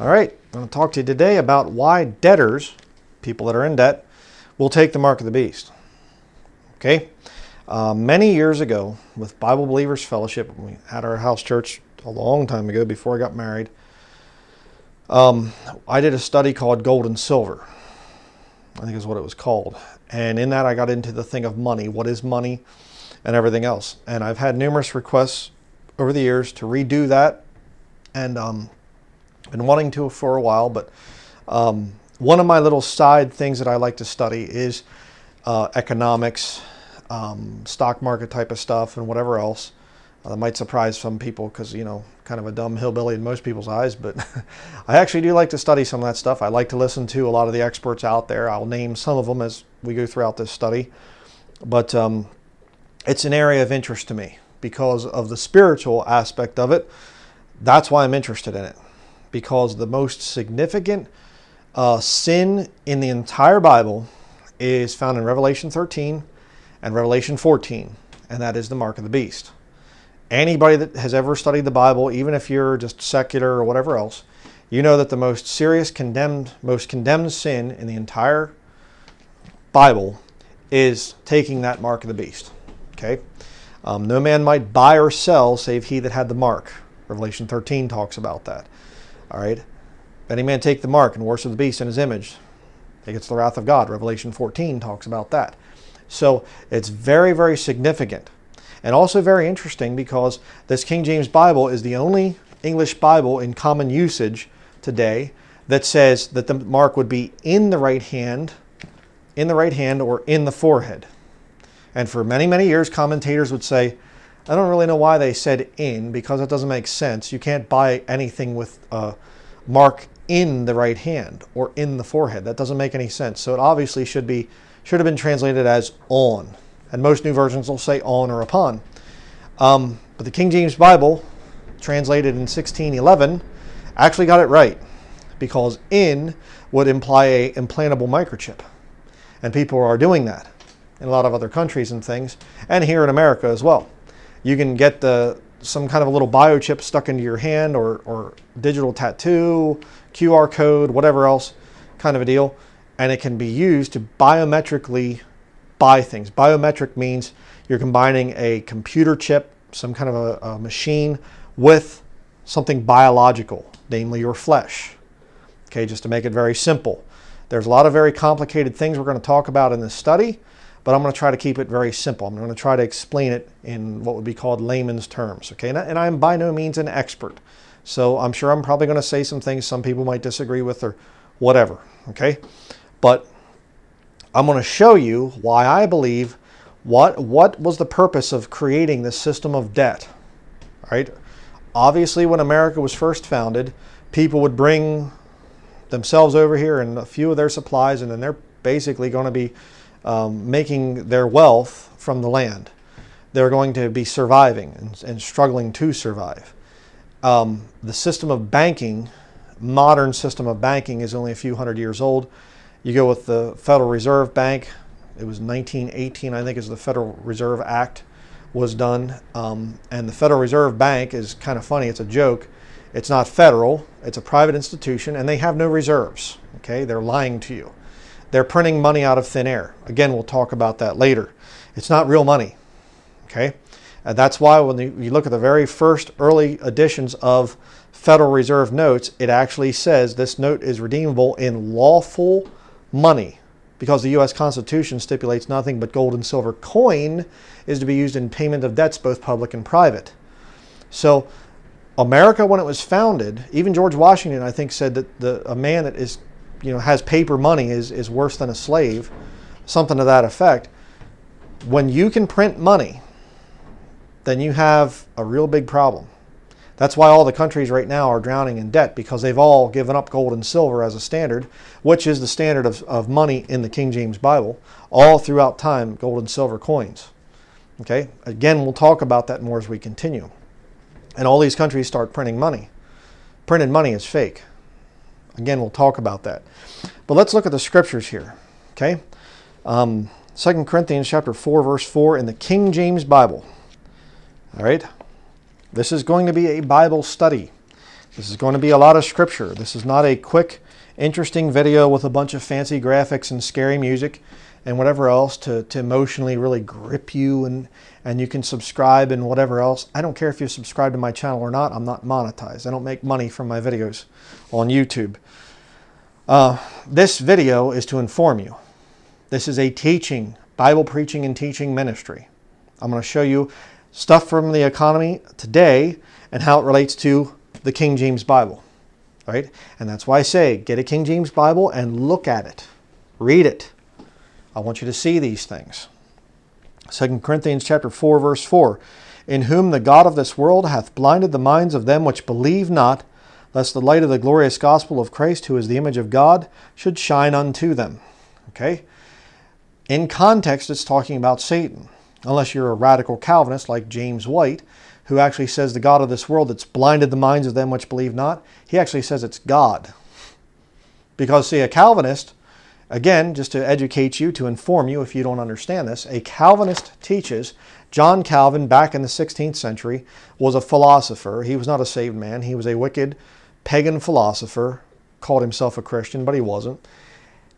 All right, I'm going to talk to you today about why debtors, people that are in debt, will take the mark of the beast. Okay, uh, many years ago with Bible Believers Fellowship, we had our house church a long time ago before I got married. Um, I did a study called Gold and Silver. I think is what it was called. And in that, I got into the thing of money. What is money? And everything else. And I've had numerous requests over the years to redo that. And um, been wanting to for a while. But um, one of my little side things that I like to study is uh, economics, um, stock market type of stuff, and whatever else. Uh, that might surprise some people because, you know, kind of a dumb hillbilly in most people's eyes, but I actually do like to study some of that stuff. I like to listen to a lot of the experts out there. I'll name some of them as we go throughout this study. But um, it's an area of interest to me because of the spiritual aspect of it. That's why I'm interested in it. Because the most significant uh, sin in the entire Bible is found in Revelation 13 and Revelation 14, and that is the mark of the beast anybody that has ever studied the Bible, even if you're just secular or whatever else, you know that the most serious condemned, most condemned sin in the entire Bible is taking that mark of the beast. Okay? Um, no man might buy or sell save he that had the mark. Revelation 13 talks about that. All right? If any man take the mark and worship the beast in his image, he gets the wrath of God. Revelation 14 talks about that. So it's very, very significant and also very interesting because this King James Bible is the only English Bible in common usage today that says that the mark would be in the right hand, in the right hand, or in the forehead. And for many, many years, commentators would say, I don't really know why they said in because it doesn't make sense. You can't buy anything with a mark in the right hand or in the forehead. That doesn't make any sense. So it obviously should be should have been translated as on and most new versions will say on or upon. Um, but the King James Bible, translated in 1611, actually got it right because in would imply a implantable microchip. And people are doing that in a lot of other countries and things, and here in America as well. You can get the some kind of a little biochip stuck into your hand or, or digital tattoo, QR code, whatever else kind of a deal, and it can be used to biometrically buy things. Biometric means you're combining a computer chip, some kind of a, a machine, with something biological, namely your flesh. Okay, just to make it very simple. There's a lot of very complicated things we're going to talk about in this study, but I'm going to try to keep it very simple. I'm going to try to explain it in what would be called layman's terms. Okay, and, and I'm by no means an expert. So I'm sure I'm probably going to say some things some people might disagree with or whatever. Okay, but I'm going to show you why I believe what, what was the purpose of creating this system of debt. Right? Obviously, when America was first founded, people would bring themselves over here and a few of their supplies, and then they're basically going to be um, making their wealth from the land. They're going to be surviving and, and struggling to survive. Um, the system of banking, modern system of banking, is only a few hundred years old. You go with the Federal Reserve Bank. It was 1918, I think, is the Federal Reserve Act was done. Um, and the Federal Reserve Bank is kind of funny. It's a joke. It's not federal. It's a private institution, and they have no reserves. Okay, they're lying to you. They're printing money out of thin air. Again, we'll talk about that later. It's not real money. Okay, and that's why when you look at the very first early editions of Federal Reserve notes, it actually says this note is redeemable in lawful money because the U.S. Constitution stipulates nothing but gold and silver coin is to be used in payment of debts, both public and private. So, America, when it was founded, even George Washington, I think, said that the, a man that is, you know, has paper money is, is worse than a slave, something to that effect. When you can print money, then you have a real big problem. That's why all the countries right now are drowning in debt because they've all given up gold and silver as a standard, which is the standard of, of money in the King James Bible, all throughout time, gold and silver coins. Okay, again, we'll talk about that more as we continue. And all these countries start printing money. Printed money is fake. Again, we'll talk about that. But let's look at the scriptures here. Okay, um, 2 Corinthians chapter 4, verse 4 in the King James Bible. All right. This is going to be a Bible study. This is going to be a lot of scripture. This is not a quick, interesting video with a bunch of fancy graphics and scary music and whatever else to, to emotionally really grip you and, and you can subscribe and whatever else. I don't care if you subscribe to my channel or not. I'm not monetized. I don't make money from my videos on YouTube. Uh, this video is to inform you. This is a teaching, Bible preaching and teaching ministry. I'm going to show you stuff from the economy today and how it relates to the King James Bible. Right? And that's why I say get a King James Bible and look at it. Read it. I want you to see these things. 2 Corinthians chapter 4 verse 4 In whom the God of this world hath blinded the minds of them which believe not lest the light of the glorious gospel of Christ who is the image of God should shine unto them. Okay? In context it's talking about Satan. Unless you're a radical Calvinist like James White who actually says the God of this world that's blinded the minds of them which believe not, he actually says it's God. Because see a Calvinist Again, just to educate you, to inform you if you don't understand this, a Calvinist teaches John Calvin back in the 16th century was a philosopher. He was not a saved man. He was a wicked pagan philosopher, called himself a Christian, but he wasn't.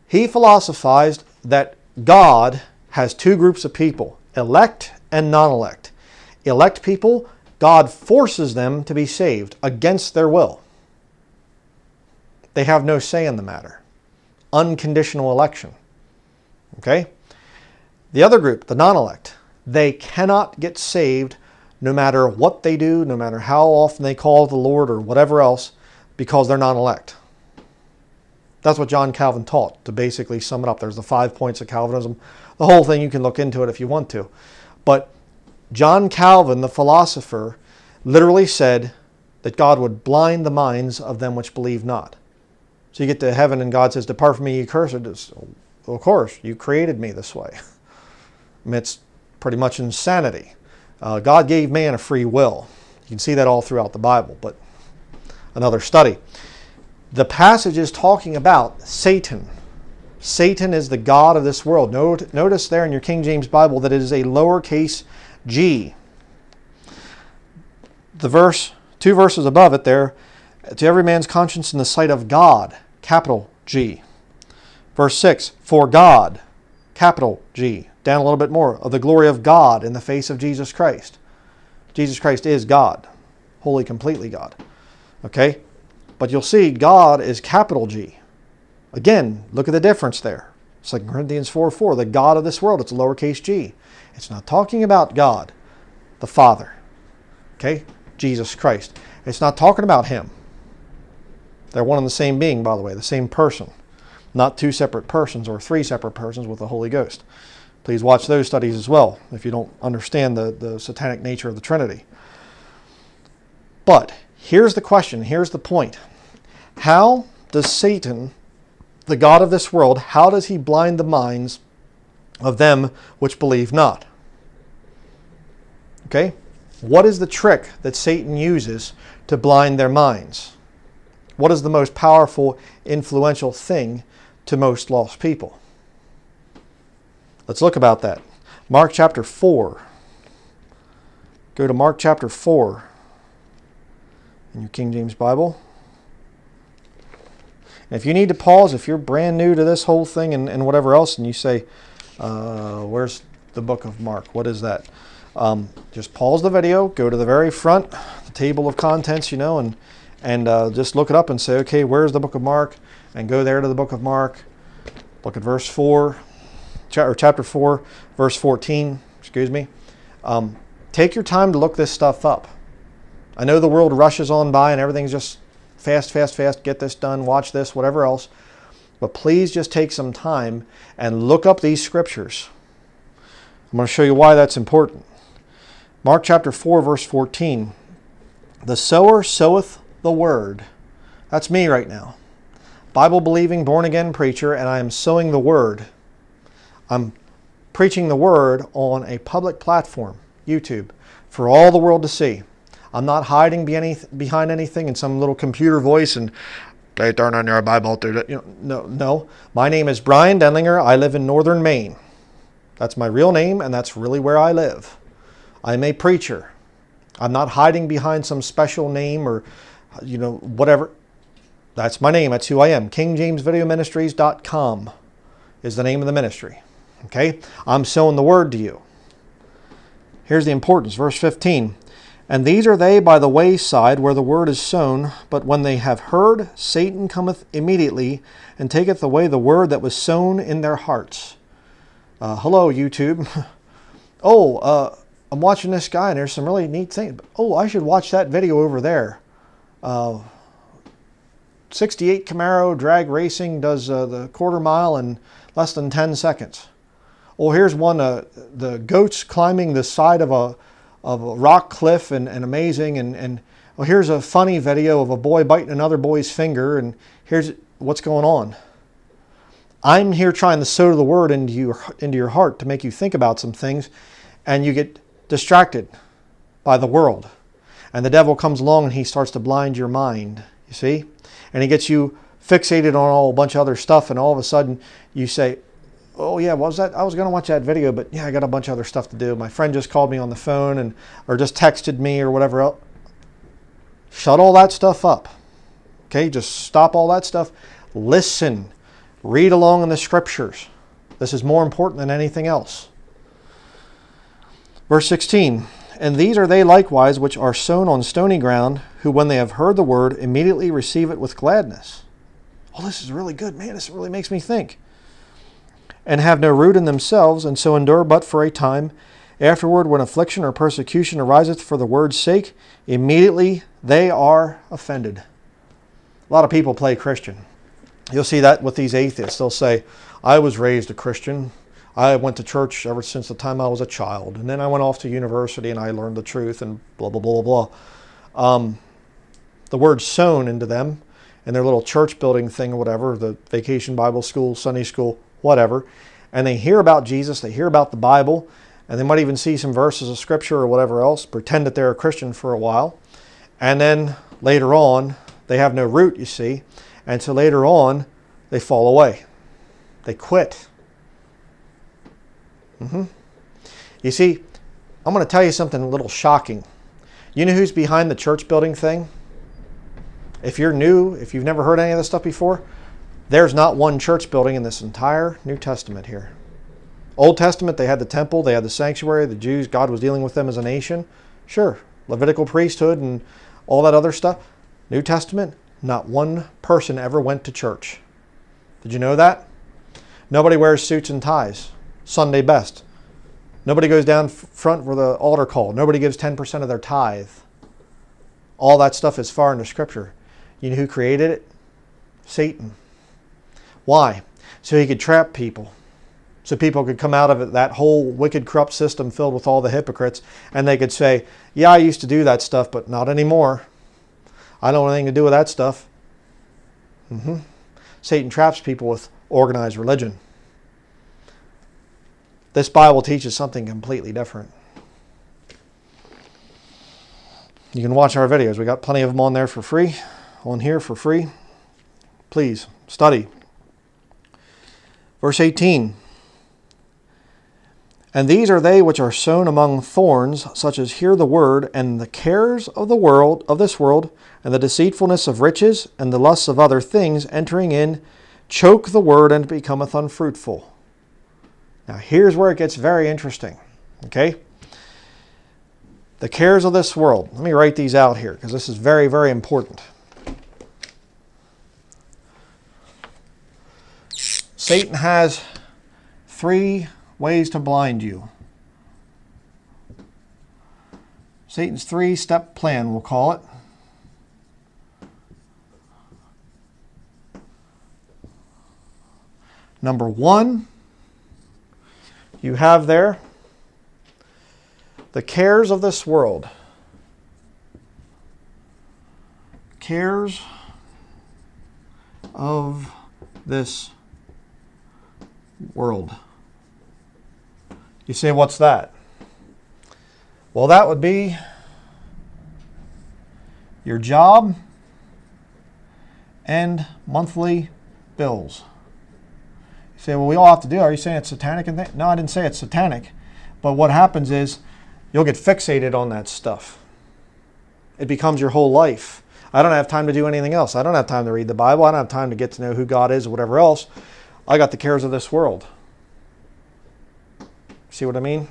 He philosophized that God has two groups of people, elect and non-elect. Elect people, God forces them to be saved against their will. They have no say in the matter unconditional election. Okay? The other group, the non elect, they cannot get saved no matter what they do, no matter how often they call the Lord or whatever else, because they're non elect. That's what John Calvin taught, to basically sum it up. There's the five points of Calvinism. The whole thing, you can look into it if you want to. But John Calvin, the philosopher, literally said that God would blind the minds of them which believe not. So you get to heaven and God says, Depart from me, you cursed. It's, of course, you created me this way. I mean, it's pretty much insanity. Uh, God gave man a free will. You can see that all throughout the Bible, but another study. The passage is talking about Satan. Satan is the God of this world. Notice there in your King James Bible that it is a lowercase g. The verse, two verses above it there, to every man's conscience in the sight of God capital G. Verse 6, for God, capital G. Down a little bit more, of the glory of God in the face of Jesus Christ. Jesus Christ is God, wholly, completely God. Okay? But you'll see God is capital G. Again, look at the difference there. 2 Corinthians 4 4, the God of this world, it's a lowercase g. It's not talking about God, the Father. Okay? Jesus Christ. It's not talking about Him. They're one and the same being, by the way, the same person, not two separate persons or three separate persons with the Holy Ghost. Please watch those studies as well if you don't understand the, the satanic nature of the Trinity. But here's the question, here's the point. How does Satan, the God of this world, how does he blind the minds of them which believe not? Okay? What is the trick that Satan uses to blind their minds? What is the most powerful, influential thing to most lost people? Let's look about that. Mark chapter 4. Go to Mark chapter 4 in your King James Bible. And if you need to pause, if you're brand new to this whole thing and, and whatever else, and you say, uh, where's the book of Mark? What is that? Um, just pause the video, go to the very front, the table of contents, you know, and and uh, just look it up and say, okay, where's the book of Mark? And go there to the book of Mark. Look at verse 4, or chapter 4, verse 14, excuse me. Um, take your time to look this stuff up. I know the world rushes on by and everything's just fast, fast, fast, get this done, watch this, whatever else. But please just take some time and look up these scriptures. I'm going to show you why that's important. Mark chapter 4, verse 14. The sower soweth the Word. That's me right now. Bible believing, born again preacher, and I am sowing the Word. I'm preaching the Word on a public platform, YouTube, for all the world to see. I'm not hiding behind anything in some little computer voice and they turn on your Bible. You know, no, no. My name is Bryan Denlinger. I live in northern Maine. That's my real name, and that's really where I live. I'm a preacher. I'm not hiding behind some special name or you know, whatever. That's my name. That's who I am. KingJamesVideoMinistries.com is the name of the ministry. Okay? I'm sowing the word to you. Here's the importance. Verse 15. And these are they by the wayside where the word is sown, but when they have heard, Satan cometh immediately and taketh away the word that was sown in their hearts. Uh, hello, YouTube. oh, uh, I'm watching this guy and there's some really neat things. Oh, I should watch that video over there. Uh, 68 Camaro drag racing does uh, the quarter mile in less than 10 seconds. Well, here's one, uh, the goats climbing the side of a, of a rock cliff and, and amazing. And, and well, here's a funny video of a boy biting another boy's finger. And here's what's going on. I'm here trying to sow the word into your, into your heart to make you think about some things. And you get distracted by the world. And the devil comes along and he starts to blind your mind, you see? And he gets you fixated on all a bunch of other stuff. And all of a sudden you say, oh yeah, was that? I was going to watch that video, but yeah, I got a bunch of other stuff to do. My friend just called me on the phone and or just texted me or whatever else. Shut all that stuff up. Okay, just stop all that stuff. Listen. Read along in the scriptures. This is more important than anything else. Verse 16 And these are they likewise which are sown on stony ground, who when they have heard the word immediately receive it with gladness. Oh, this is really good, man. This really makes me think. And have no root in themselves, and so endure but for a time. Afterward, when affliction or persecution ariseth for the word's sake, immediately they are offended. A lot of people play Christian. You'll see that with these atheists. They'll say, I was raised a Christian. I went to church ever since the time I was a child. And then I went off to university and I learned the truth and blah, blah, blah, blah. Um, the word sown into them in their little church building thing or whatever, the vacation Bible school, Sunday school, whatever. And they hear about Jesus, they hear about the Bible, and they might even see some verses of scripture or whatever else, pretend that they're a Christian for a while. And then later on, they have no root, you see. And so later on, they fall away. They quit. Mm-hmm. You see, I'm going to tell you something a little shocking. You know who's behind the church building thing? If you're new, if you've never heard any of this stuff before, there's not one church building in this entire New Testament here. Old Testament, they had the temple, they had the sanctuary, the Jews, God was dealing with them as a nation. Sure, Levitical priesthood and all that other stuff. New Testament, not one person ever went to church. Did you know that? Nobody wears suits and ties. Sunday best. Nobody goes down front for the altar call. Nobody gives 10% of their tithe. All that stuff is far into Scripture. You know who created it? Satan. Why? So he could trap people. So people could come out of it, that whole wicked, corrupt system filled with all the hypocrites, and they could say, Yeah, I used to do that stuff, but not anymore. I don't want anything to do with that stuff. Mm-hmm. Satan traps people with organized religion. This Bible teaches something completely different. You can watch our videos. We got plenty of them on there for free, on here for free. Please study. Verse 18. And these are they which are sown among thorns, such as hear the word, and the cares of the world of this world, and the deceitfulness of riches, and the lusts of other things entering in, choke the word, and becometh unfruitful. Now, here's where it gets very interesting. Okay? The cares of this world. Let me write these out here because this is very, very important. Satan has three ways to blind you. Satan's three step plan, we'll call it. Number one, you have there the cares of this world. Cares of this world. You say, what's that? Well, that would be your job and monthly bills say, well, we all have to do. Are you saying it's satanic? And no, I didn't say it's satanic. But what happens is you'll get fixated on that stuff. It becomes your whole life. I don't have time to do anything else. I don't have time to read the Bible. I don't have time to get to know who God is or whatever else. I got the cares of this world. See what I mean?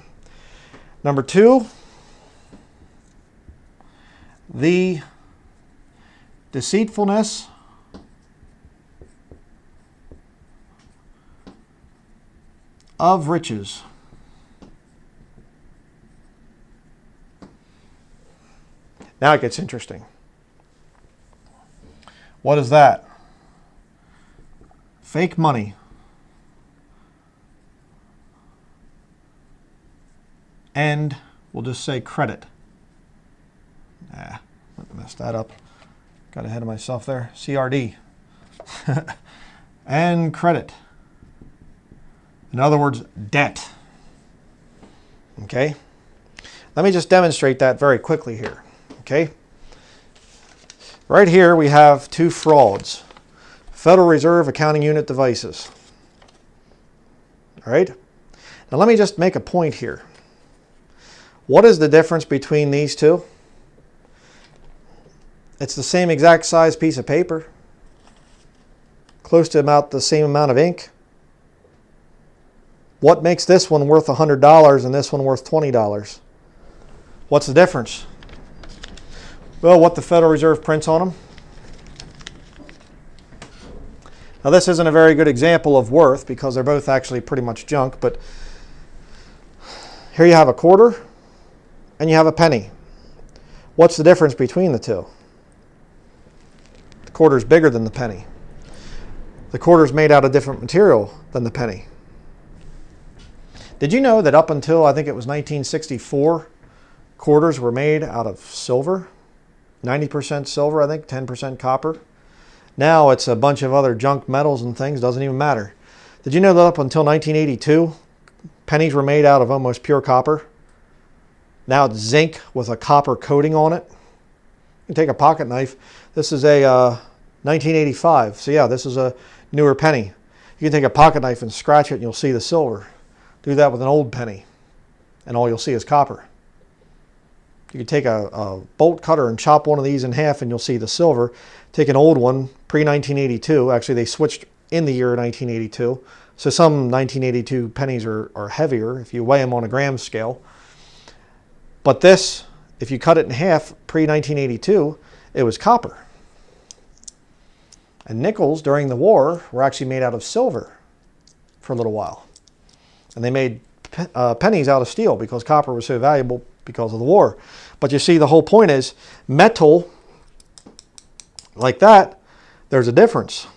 Number two, the deceitfulness of riches. Now it gets interesting. What is that? Fake money. And we'll just say credit. Nah, messed that up. Got ahead of myself there. CRD. and credit. In other words, debt. Okay? Let me just demonstrate that very quickly here. Okay? Right here we have two frauds. Federal Reserve Accounting Unit devices. All right? Now let me just make a point here. What is the difference between these two? It's the same exact size piece of paper. Close to about the same amount of ink. What makes this one worth $100 and this one worth $20? What's the difference? Well, what the Federal Reserve prints on them. Now this isn't a very good example of worth because they're both actually pretty much junk, but here you have a quarter and you have a penny. What's the difference between the two? The quarter is bigger than the penny. The quarter is made out of different material than the penny. Did you know that up until I think it was 1964, quarters were made out of silver? 90% silver, I think, 10% copper. Now it's a bunch of other junk metals and things, doesn't even matter. Did you know that up until 1982, pennies were made out of almost pure copper? Now it's zinc with a copper coating on it. You can take a pocket knife. This is a uh, 1985. So yeah, this is a newer penny. You can take a pocket knife and scratch it and you'll see the silver. Do that with an old penny and all you'll see is copper. You can take a, a, bolt cutter and chop one of these in half and you'll see the silver. Take an old one, pre-1982. Actually, they switched in the year 1982. So some 1982 pennies are, are heavier if you weigh them on a gram scale. But this, if you cut it in half pre-1982, it was copper. And nickels during the war were actually made out of silver for a little while. And they made uh, pennies out of steel because copper was so valuable because of the war. But you see, the whole point is metal like that, there's a difference.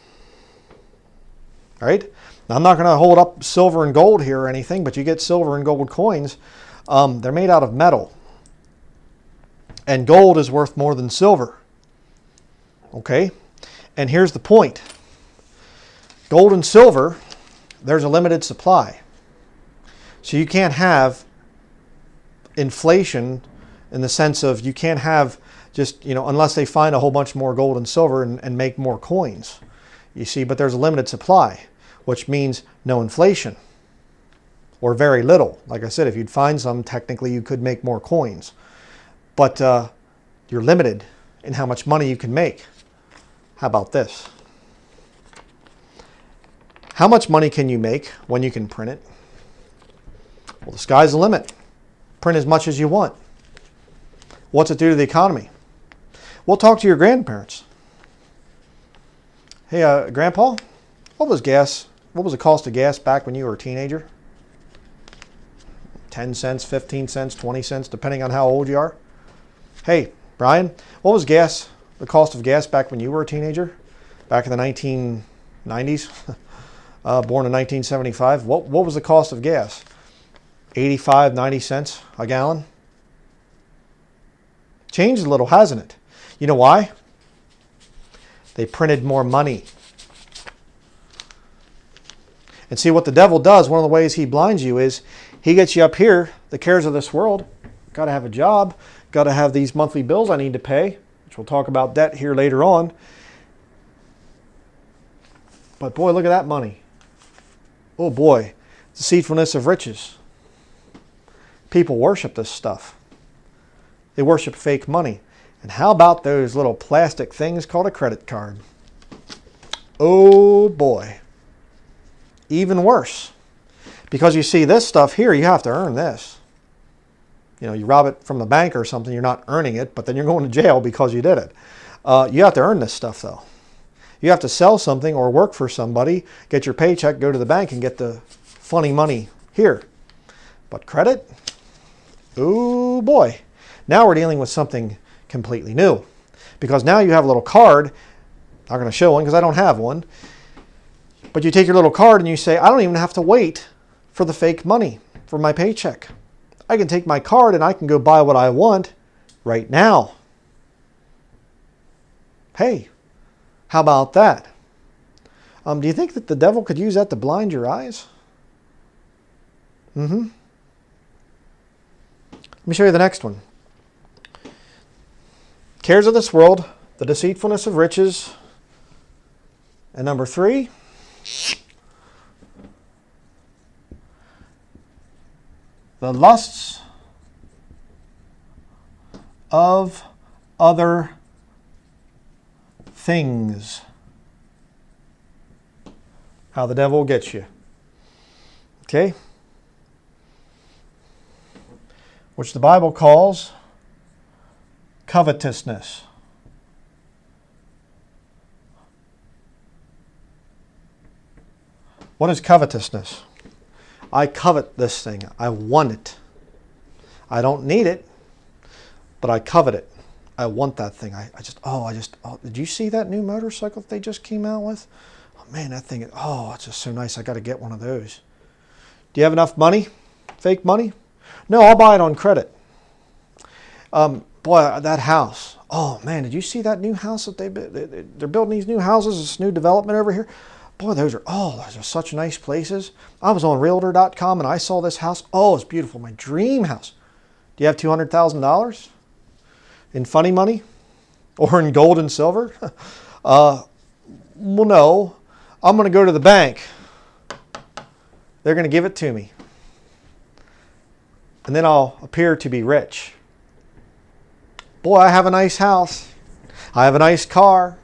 Right? Now, I'm not going to hold up silver and gold here or anything, but you get silver and gold coins. Um, they're made out of metal. And gold is worth more than silver. Okay? And here's the point. Gold and silver, there's a limited supply. So you can't have inflation in the sense of you can't have just, you know, unless they find a whole bunch more gold and silver and, and make more coins. You see, but there's a limited supply, which means no inflation or very little. Like I said, if you'd find some, technically you could make more coins. But uh, you're limited in how much money you can make. How about this? How much money can you make when you can print it? Well, the sky's the limit. Print as much as you want. What's it do to the economy? We'll talk to your grandparents. Hey, uh, Grandpa, what was gas? What was the cost of gas back when you were a teenager? 10 cents, 15 cents, 20 cents, depending on how old you are. Hey, Bryan, what was gas, the cost of gas back when you were a teenager? Back in the 1990s? uh, born in 1975. What, what was the cost of gas? 85, 90 cents a gallon? Changed a little, hasn't it? You know why? They printed more money. And see what the devil does, one of the ways he blinds you is he gets you up here, the cares of this world. Got to have a job, got to have these monthly bills I need to pay, which we'll talk about debt here later on. But boy, look at that money. Oh boy, deceitfulness of riches. People worship this stuff. They worship fake money. And how about those little plastic things called a credit card? Oh boy. Even worse. Because you see, this stuff here, you have to earn this. You know, you rob it from the bank or something, you're not earning it, but then you're going to jail because you did it. Uh, you have to earn this stuff, though. You have to sell something or work for somebody, get your paycheck, go to the bank, and get the funny money here. But credit? Oh boy. Now we're dealing with something completely new. Because now you have a little card. I'm not going to show one because I don't have one. But you take your little card and you say, I don't even have to wait for the fake money for my paycheck. I can take my card and I can go buy what I want right now. Hey, how about that? Um, do you think that the devil could use that to blind your eyes? Mm-hmm. Let me show you the next one. Cares of this world, the deceitfulness of riches. And number three, the lusts of other things. How the devil gets you. Okay? Which the Bible calls covetousness. What is covetousness? I covet this thing. I want it. I don't need it, but I covet it. I want that thing. I, I just, oh, I just, oh, did you see that new motorcycle that they just came out with? Oh man, that thing, oh, it's just so nice. I got to get one of those. Do you have enough money? Fake money? No, I'll buy it on credit. Um, boy, that house. Oh man, did you see that new house that they they're building these new houses, this new development over here? Boy, those are oh, those are such nice places. I was on Realtor.com and I saw this house. Oh, it's beautiful, my dream house. Do you have two hundred thousand dollars in funny money, or in gold and silver? uh, well, no. I'm going to go to the bank. They're going to give it to me, and then I'll appear to be rich boy, I have a nice house. I have a nice car,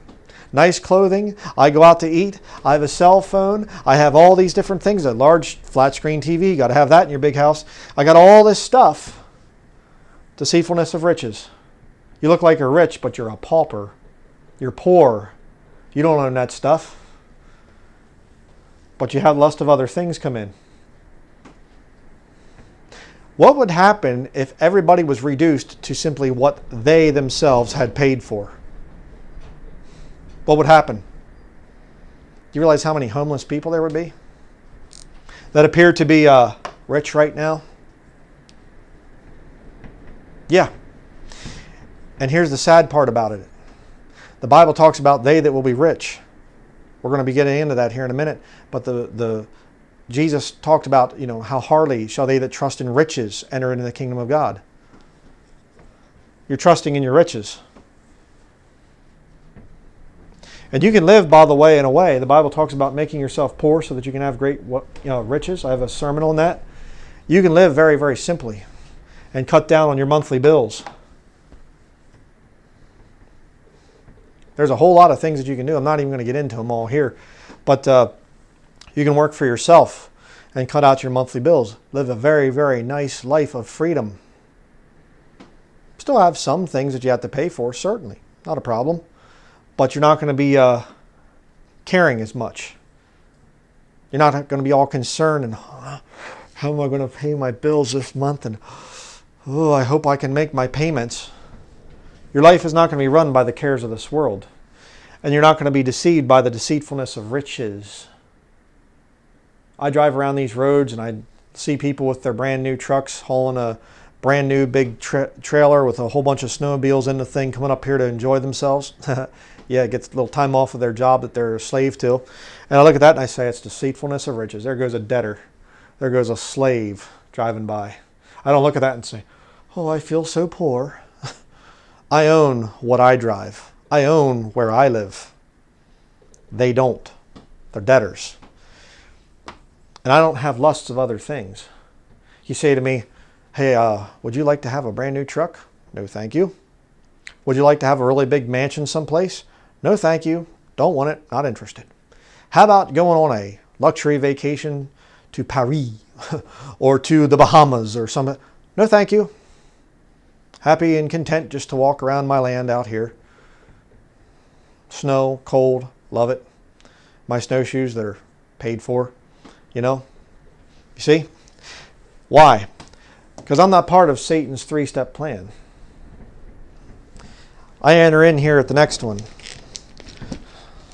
nice clothing. I go out to eat. I have a cell phone. I have all these different things. A large flat screen TV. You got to have that in your big house. I got all this stuff. Deceitfulness of riches. You look like you're rich, but you're a pauper. You're poor. You don't own that stuff. But you have lust of other things come in. What would happen if everybody was reduced to simply what they themselves had paid for? What would happen? Do you realize how many homeless people there would be that appear to be uh, rich right now? Yeah. And here's the sad part about it the Bible talks about they that will be rich. We're going to be getting into that here in a minute. But the, the Jesus talked about, you know, how hardly shall they that trust in riches enter into the kingdom of God. You're trusting in your riches. And you can live, by the way, in a way. The Bible talks about making yourself poor so that you can have great you know, riches. I have a sermon on that. You can live very, very simply and cut down on your monthly bills. There's a whole lot of things that you can do. I'm not even going to get into them all here. But uh, you can work for yourself and cut out your monthly bills. Live a very, very nice life of freedom. Still have some things that you have to pay for, certainly. Not a problem. But you're not going to be uh, caring as much. You're not going to be all concerned and how am I going to pay my bills this month? And oh, I hope I can make my payments. Your life is not going to be run by the cares of this world. And you're not going to be deceived by the deceitfulness of riches. I drive around these roads and I see people with their brand new trucks hauling a brand new big tra trailer with a whole bunch of snowmobiles in the thing coming up here to enjoy themselves. yeah, it gets a little time off of their job that they're a slave to. And I look at that and I say, it's deceitfulness of riches. There goes a debtor. There goes a slave driving by. I don't look at that and say, oh, I feel so poor. I own what I drive. I own where I live. They don't. They're debtors and I don't have lusts of other things. You say to me, hey, uh, would you like to have a brand new truck? No, thank you. Would you like to have a really big mansion someplace? No, thank you. Don't want it. Not interested. How about going on a luxury vacation to Paris or to the Bahamas or something? No, thank you. Happy and content just to walk around my land out here. Snow, cold, love it. My snowshoes that are paid for, you know. You see? Why? Because I'm not part of Satan's three step plan. I enter in here at the next one.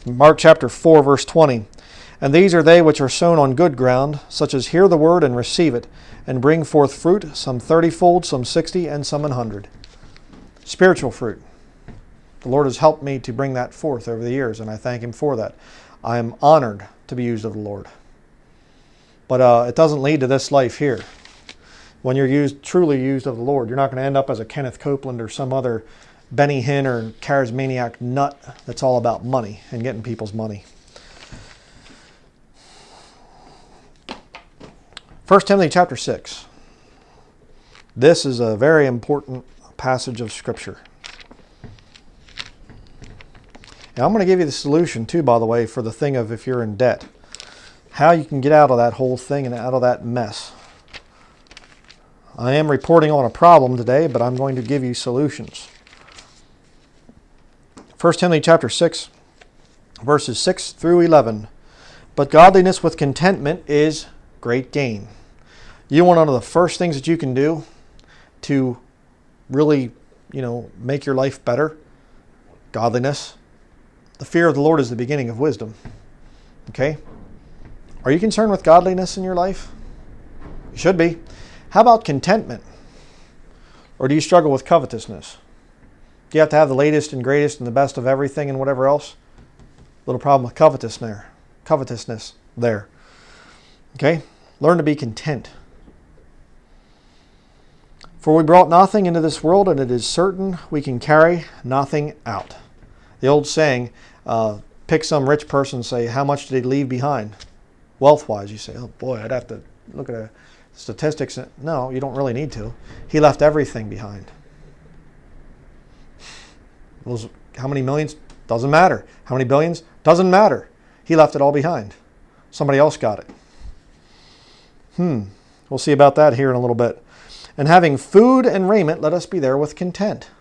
Mark chapter 4, verse 20. And these are they which are sown on good ground, such as hear the word and receive it, and bring forth fruit, some thirtyfold, some sixty, and some an hundred. Spiritual fruit. The Lord has helped me to bring that forth over the years, and I thank Him for that. I am honored to be used of the Lord. But uh, it doesn't lead to this life here. When you're used, truly used of the Lord, you're not going to end up as a Kenneth Copeland or some other Benny Hinn or charismaniac nut that's all about money and getting people's money. 1 Timothy chapter 6. This is a very important passage of Scripture. Now, I'm going to give you the solution, too, by the way, for the thing of if you're in debt. How you can get out of that whole thing and out of that mess. I am reporting on a problem today, but I'm going to give you solutions. 1 Timothy chapter 6, verses 6 through 11. But godliness with contentment is great gain. You want one of the first things that you can do to really, you know, make your life better? Godliness. The fear of the Lord is the beginning of wisdom. Okay? Are you concerned with godliness in your life? You should be. How about contentment? Or do you struggle with covetousness? Do you have to have the latest and greatest and the best of everything and whatever else? Little problem with covetousness there. Covetousness there. Okay? Learn to be content. For we brought nothing into this world, and it is certain we can carry nothing out. The old saying, uh, pick some rich person say, How much did he leave behind? Wealth wise, you say, Oh boy, I'd have to look at the statistics. No, you don't really need to. He left everything behind. Those, how many millions? Doesn't matter. How many billions? Doesn't matter. He left it all behind. Somebody else got it. Hmm. We'll see about that here in a little bit. And having food and raiment, let us be there with content.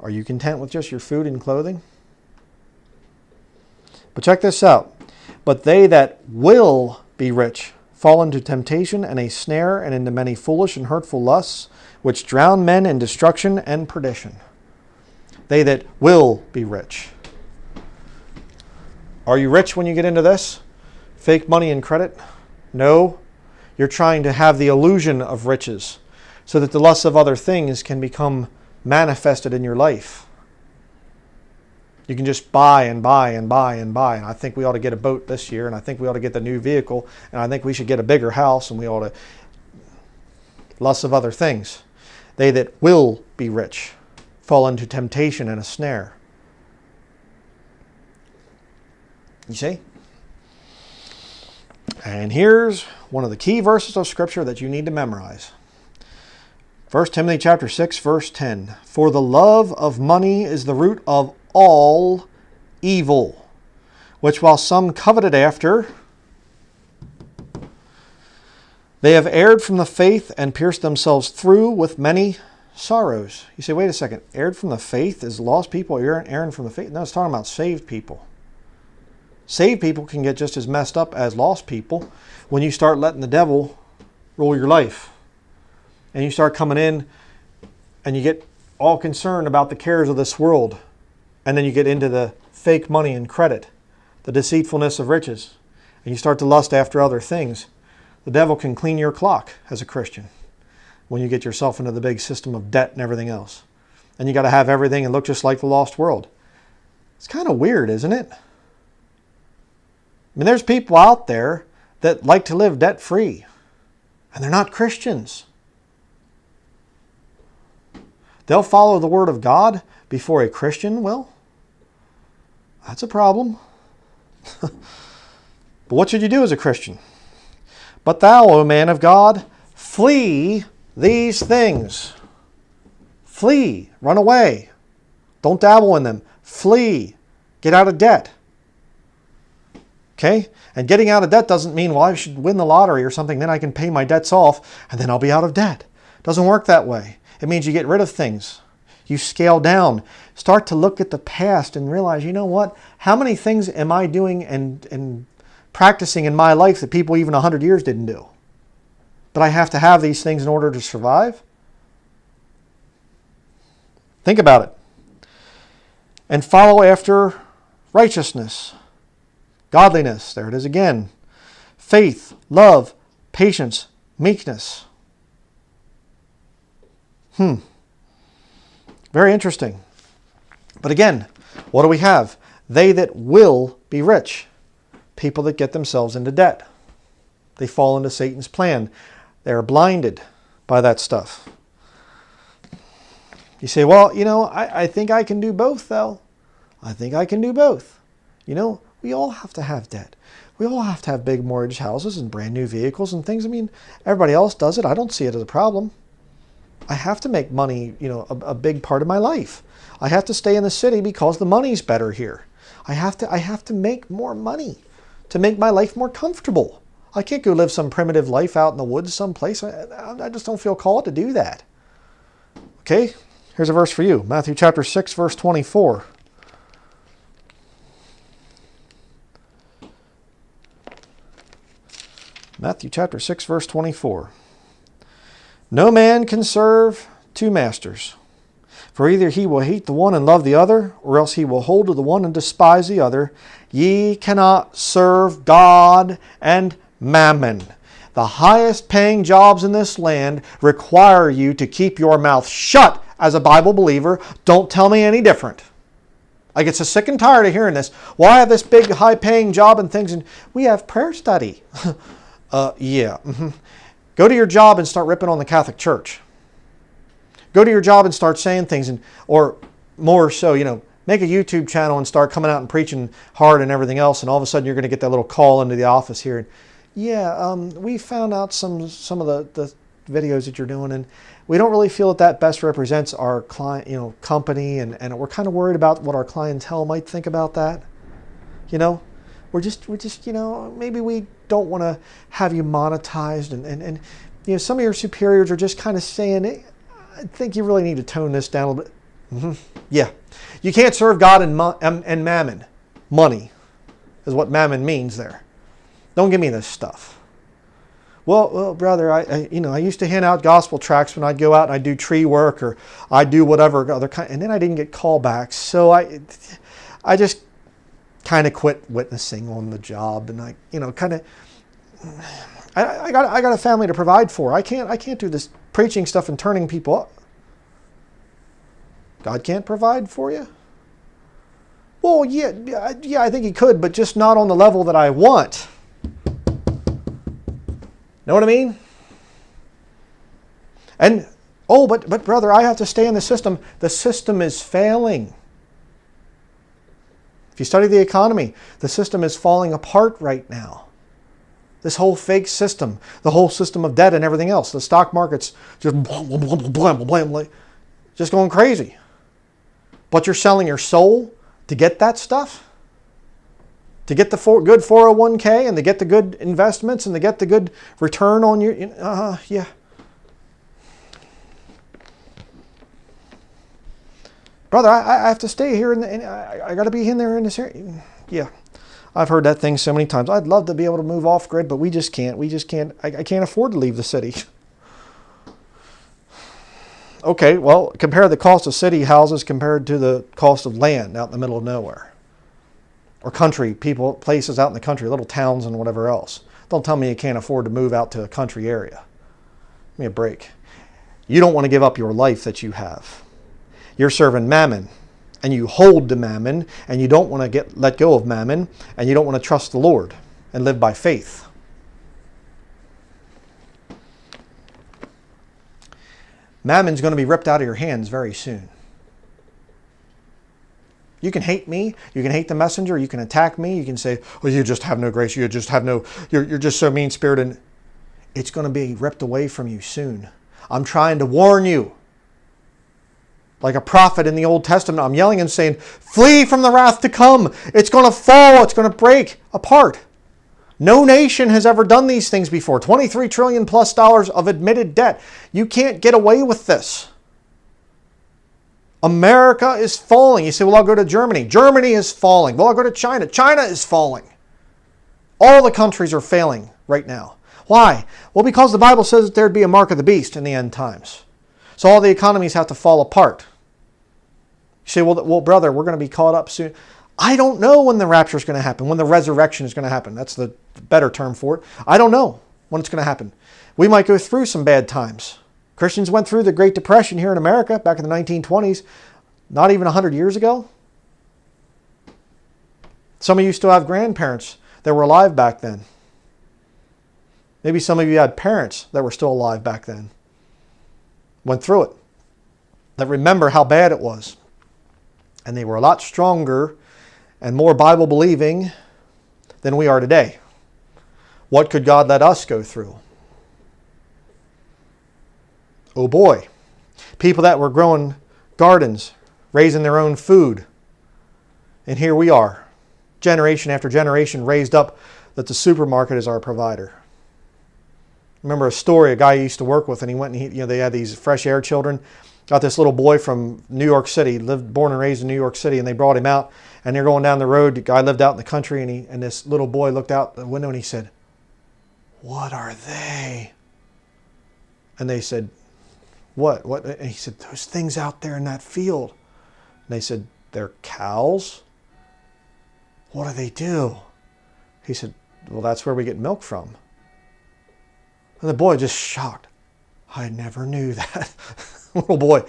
Are you content with just your food and clothing? But check this out. But they that will be rich fall into temptation and a snare and into many foolish and hurtful lusts, which drown men in destruction and perdition they that will be rich. Are you rich when you get into this? Fake money and credit? No. You're trying to have the illusion of riches so that the lusts of other things can become manifested in your life. You can just buy and buy and buy and buy. And I think we ought to get a boat this year, and I think we ought to get the new vehicle, and I think we should get a bigger house, and we ought to. Lots of other things. They that will be rich fall into temptation and a snare. You see? And here's one of the key verses of scripture that you need to memorize. 1 Timothy chapter 6 verse 10. For the love of money is the root of all evil, which while some coveted after, they have erred from the faith and pierced themselves through with many sorrows. You say, wait a second, erred from the faith is lost people erring from the faith? No, it's talking about saved people. Saved people can get just as messed up as lost people when you start letting the devil rule your life. And you start coming in and you get all concerned about the cares of this world. And then you get into the fake money and credit, the deceitfulness of riches, and you start to lust after other things. The devil can clean your clock as a Christian when you get yourself into the big system of debt and everything else. And you got to have everything and look just like the lost world. It's kind of weird, isn't it? I mean, there's people out there that like to live debt free, and they're not Christians. They'll follow the Word of God before a Christian Well, That's a problem. but what should you do as a Christian? But thou, O man of God, flee these things. Flee, run away. Don't dabble in them. Flee. Get out of debt. Okay? And getting out of debt doesn't mean, well, I should win the lottery or something, then I can pay my debts off and then I'll be out of debt. Doesn't work that way. It means you get rid of things. You scale down. Start to look at the past and realize, you know what? How many things am I doing and, and practicing in my life that people even 100 years didn't do? But I have to have these things in order to survive? Think about it. And follow after righteousness, godliness, there it is again, faith, love, patience, meekness. Hmm. Very interesting. But again, what do we have? They that will be rich. People that get themselves into debt. They fall into Satan's plan. They are blinded by that stuff. You say, well, you know, I, I think I can do both, though. I think I can do both. You know, we all have to have debt. We all have to have big mortgage houses and brand new vehicles and things. I mean, everybody else does it. I don't see it as a problem. I have to make money, you know, a, a, big part of my life. I have to stay in the city because the money's better here. I have to I have to make more money to make my life more comfortable. I can't go live some primitive life out in the woods someplace. I, I just don't feel called to do that. Okay, here's a verse for you. Matthew chapter 6 verse 24. Matthew chapter 6 verse 24. No man can serve two masters. For either he will hate the one and love the other, or else he will hold to the one and despise the other. Ye cannot serve God and mammon. The highest paying jobs in this land require you to keep your mouth shut as a Bible believer. Don't tell me any different. I get so sick and tired of hearing this. I have this big high paying job and things, and we have prayer study. uh, yeah. Mm-hmm. Go to your job and start ripping on the Catholic Church. Go to your job and start saying things, and or more so, you know, make a YouTube channel and start coming out and preaching hard and everything else, and all of a sudden you're going to get that little call into the office here. And, yeah, um, we found out some some of the, the videos that you're doing, and we don't really feel that that best represents our client, you know, company, and, and we're kind of worried about what our clientele might think about that. You know, we're just we're just you know maybe we don't want to have you monetized and, and, and you know some of your superiors are just kind of saying i think you really need to tone this down a little bit. Mm-hmm. yeah. You can't serve god and, and, and mammon. Money is what mammon means there. Don't give me this stuff. Well, well, brother, I, I, you know I used to hand out gospel tracts when I'd go out and I'd do tree work or I'd do whatever other kind, and then I didn't get callbacks. So I, I just kind of quit witnessing on the job, and I, you know, kind of, I, I, got I got a family to provide for. I can't I can't do this preaching stuff and turning people up. God can't provide for you. Well, yeah, yeah, I think He could, but just not on the level that I want. Know what I mean? And oh, but but brother, I have to stay in the system. The system is failing. If you study the economy, the system is falling apart right now. This whole fake system, the whole system of debt and everything else, the stock market's just just going crazy. But you're selling your soul to get that stuff? To get the good 401k and to get the good investments and to get the good return on your, uh, yeah. Brother, I, I have to stay here, and I, I got to be in there in this area. Yeah, I've heard that thing so many times. I'd love to be able to move off grid, but we just can't. We just can't. I, I can't afford to leave the city. okay, well, compare the cost of city houses compared to the cost of land out in the middle of nowhere. Or country, people, places out in the country, little towns and whatever else. Don't tell me you can't afford to move out to a country area. Give me a break. You don't want to give up your life that you have. You're serving mammon and you hold to mammon and you don't want to get let go of mammon and you don't want to trust the Lord and live by faith. Mammon's going to be ripped out of your hands very soon. You can hate me, you can hate the messenger, you can attack me, you can say, well, you just have no grace, you just have no, you're, you're just so mean spirited. It's going to be ripped away from you soon. I'm trying to warn you. Like a prophet in the Old Testament. I'm yelling and saying, Flee from the wrath to come. It's going to fall, it's going to break apart. No nation has ever done these things before. 23 trillion plus dollars of admitted debt. You can't get away with this. America is falling. You say, well, I'll go to Germany. Germany is falling. Well, I'll go to China. China is falling. All the countries are failing right now. Why? Well, because the Bible says that there'd be a mark of the beast in the end times. So all the economies have to fall apart. You say, well, well brother, we're going to be caught up soon. I don't know when the rapture is going to happen, when the resurrection is going to happen. That's the better term for it. I don't know when it's going to happen. We might go through some bad times. Christians went through the Great Depression here in America back in the 1920s, not even 100 years ago. Some of you still have grandparents that were alive back then. Maybe some of you had parents that were still alive back then. Went through it. That remember how bad it was. And they were a lot stronger and more Bible believing than we are today. What could God let us go through? Oh boy. People that were growing gardens, raising their own food. And here we are, generation after generation raised up that the supermarket is our provider. remember a story a guy used to work with and he went and he, you know they had these fresh air children got this little boy from New York City lived born and raised in New York City and they brought him out and they're going down the road the guy lived out in the country and he and this little boy looked out the window and he said what are they and they said what? What? And he said, Those things out there in that field. And they said, They're cows? What do they do? He said, Well, that's where we get milk from. And the boy just shocked. I never knew that. Little boy.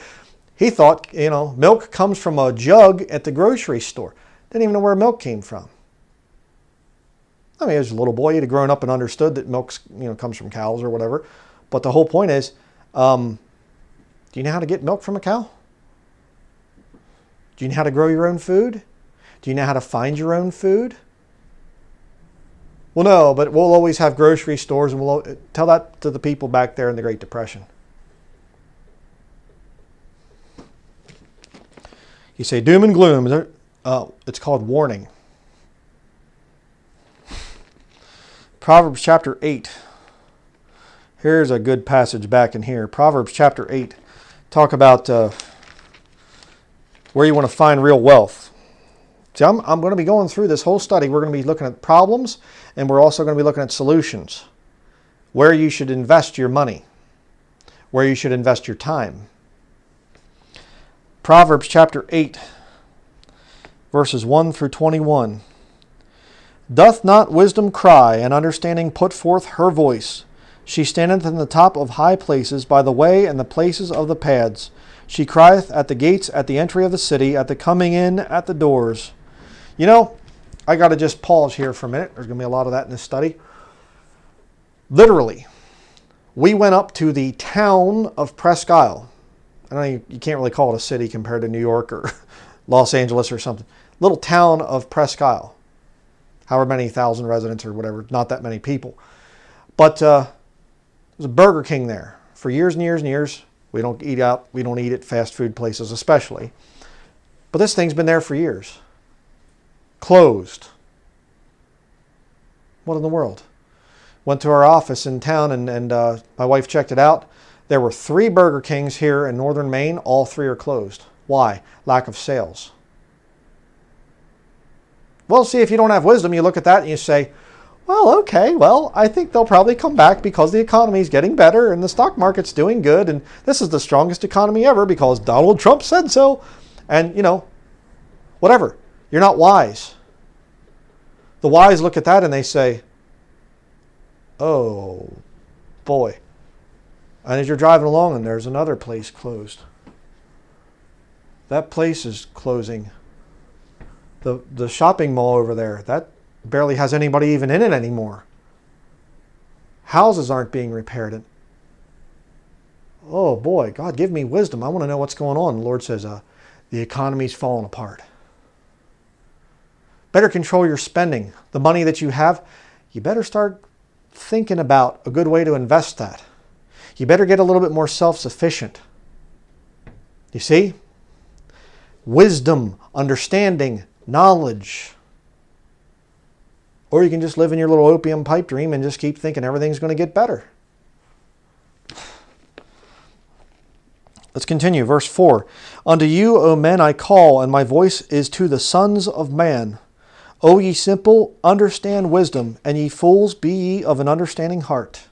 He thought, you know, milk comes from a jug at the grocery store. Didn't even know where milk came from. I mean, as a little boy, he'd have grown up and understood that milk, you know, comes from cows or whatever. But the whole point is, um, do you know how to get milk from a cow? Do you know how to grow your own food? Do you know how to find your own food? Well, no, but we'll always have grocery stores, and we'll tell that to the people back there in the Great Depression. You say doom and gloom. Uh, it's called warning. Proverbs chapter 8. Here's a good passage back in here. Proverbs chapter 8 talk about uh, where you want to find real wealth. See, I'm, I'm going to be going through this whole study. We're going to be looking at problems and we're also going to be looking at solutions. Where you should invest your money, where you should invest your time. Proverbs chapter 8, verses 1 through 21. Doth not wisdom cry, and understanding put forth her voice? She standeth in the top of high places, by the way and the places of the paths. She crieth at the gates, at the entry of the city, at the coming in, at the doors. You know, I got to just pause here for a minute. There's going to be a lot of that in this study. Literally, we went up to the town of Presque Isle. I you, you can't really call it a city compared to New York or Los Angeles or something. Little town of Presque Isle. However many thousand residents or whatever, not that many people. But uh, there's a Burger King there for years and years and years. We don't eat out. We don't eat at fast food places, especially. But this thing's been there for years. Closed. What in the world? Went to our office in town and, and uh, my wife checked it out. There were three Burger Kings here in northern Maine. All three are closed. Why? Lack of sales. Well, see, if you don't have wisdom, you look at that and you say, well, okay, well, I think they'll probably come back because the economy is getting better and the stock market's doing good and this is the strongest economy ever because Donald Trump said so. And, you know, whatever. You're not wise. The wise look at that and they say, oh, boy. And as you're driving along and there's another place closed. That place is closing. The, the shopping mall over there, that barely has anybody even in it anymore. Houses aren't being repaired. And, oh boy, God, give me wisdom. I want to know what's going on. The Lord says, uh, the economy's falling apart. Better control your spending. The money that you have, you better start thinking about a good way to invest that. You better get a little bit more self sufficient. You see? wisdom, understanding, knowledge. Or you can just live in your little opium pipe dream and just keep thinking everything's going to get better. Let's continue. Verse 4 Unto you, O men, I call, and my voice is to the sons of man. O ye simple, understand wisdom, and ye fools, be ye of an understanding heart.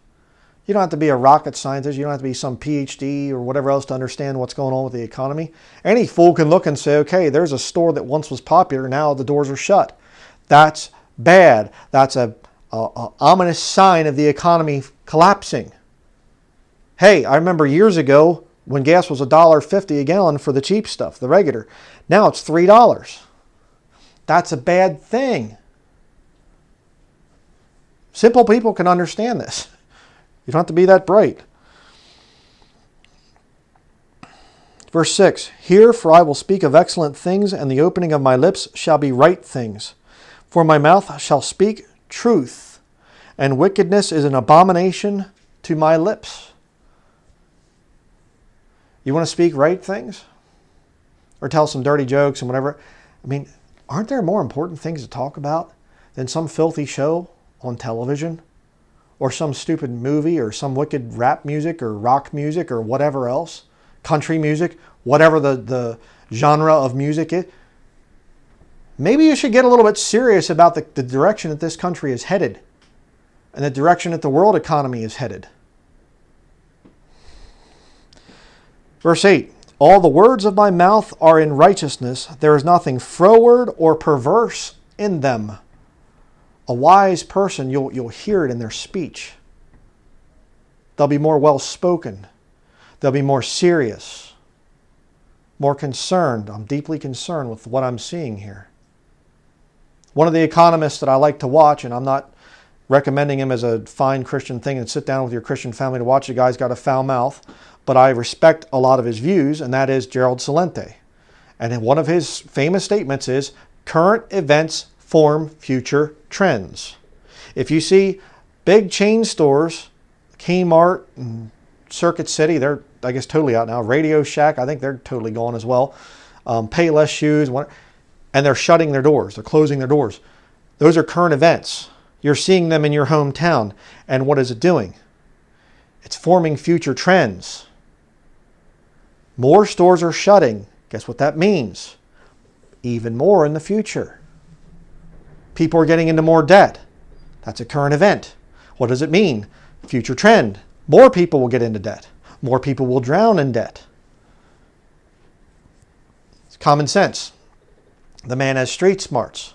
You don't have to be a rocket scientist. You don't have to be some PhD or whatever else to understand what's going on with the economy. Any fool can look and say, okay, there's a store that once was popular, now the doors are shut. That's bad. That's a, a, a ominous sign of the economy collapsing. Hey, I remember years ago when gas was $1.50 a gallon for the cheap stuff, the regular. Now it's $3. That's a bad thing. Simple people can understand this. You don't have to be that bright. Verse 6 Hear, for I will speak of excellent things, and the opening of my lips shall be right things. For my mouth shall speak truth, and wickedness is an abomination to my lips. You want to speak right things? Or tell some dirty jokes and whatever? I mean, aren't there more important things to talk about than some filthy show on television? Or some stupid movie or some wicked rap music or rock music or whatever else? Country music, whatever the, the genre of music is. Maybe you should get a little bit serious about the, the direction that this country is headed and the direction that the world economy is headed. Verse 8 All the words of my mouth are in righteousness, there is nothing froward or perverse in them. A wise person, you'll, you'll hear it in their speech. They'll be more well spoken, they'll be more serious, more concerned. I'm deeply concerned with what I'm seeing here. One of the economists that I like to watch, and I'm not recommending him as a fine Christian thing and sit down with your Christian family to watch. The guy's got a foul mouth but I respect a lot of his views, and that is Gerald Celente. And one of his famous statements is current events form future trends. If you see big chain stores, Kmart and Circuit City, they're, I guess, totally out now. Radio Shack, I think they're totally gone as well. Um, Payless Shoes, and they're shutting their doors, they're closing their doors. Those are current events. You're seeing them in your hometown. And what is it doing? It's forming future trends. More stores are shutting. Guess what that means? Even more in the future. People are getting into more debt. That's a current event. What does it mean? Future trend. More people will get into debt. More people will drown in debt. It's common sense. The man has street smarts.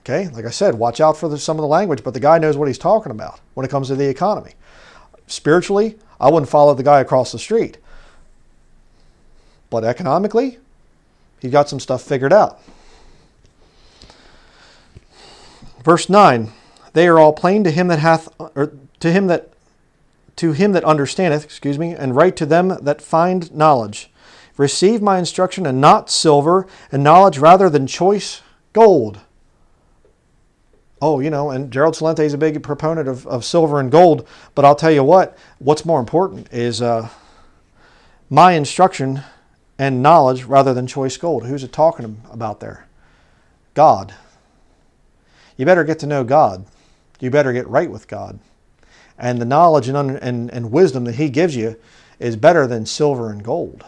Okay, like I said, watch out for the, some of the language, but the guy knows what he's talking about when it comes to the economy. Spiritually, I wouldn't follow the guy across the street. But economically, he got some stuff figured out. Verse 9, they are all plain to him that hath or to him that to him that understandeth, excuse me, and right to them that find knowledge. Receive my instruction and not silver, and knowledge rather than choice gold. Oh, you know, and Gerald Celente is a big proponent of, of silver and gold, but I'll tell you what, what's more important is uh, my instruction and knowledge rather than choice gold. Who's it talking about there? God. You better get to know God. You better get right with God. And the knowledge and, and, and wisdom that He gives you is better than silver and gold.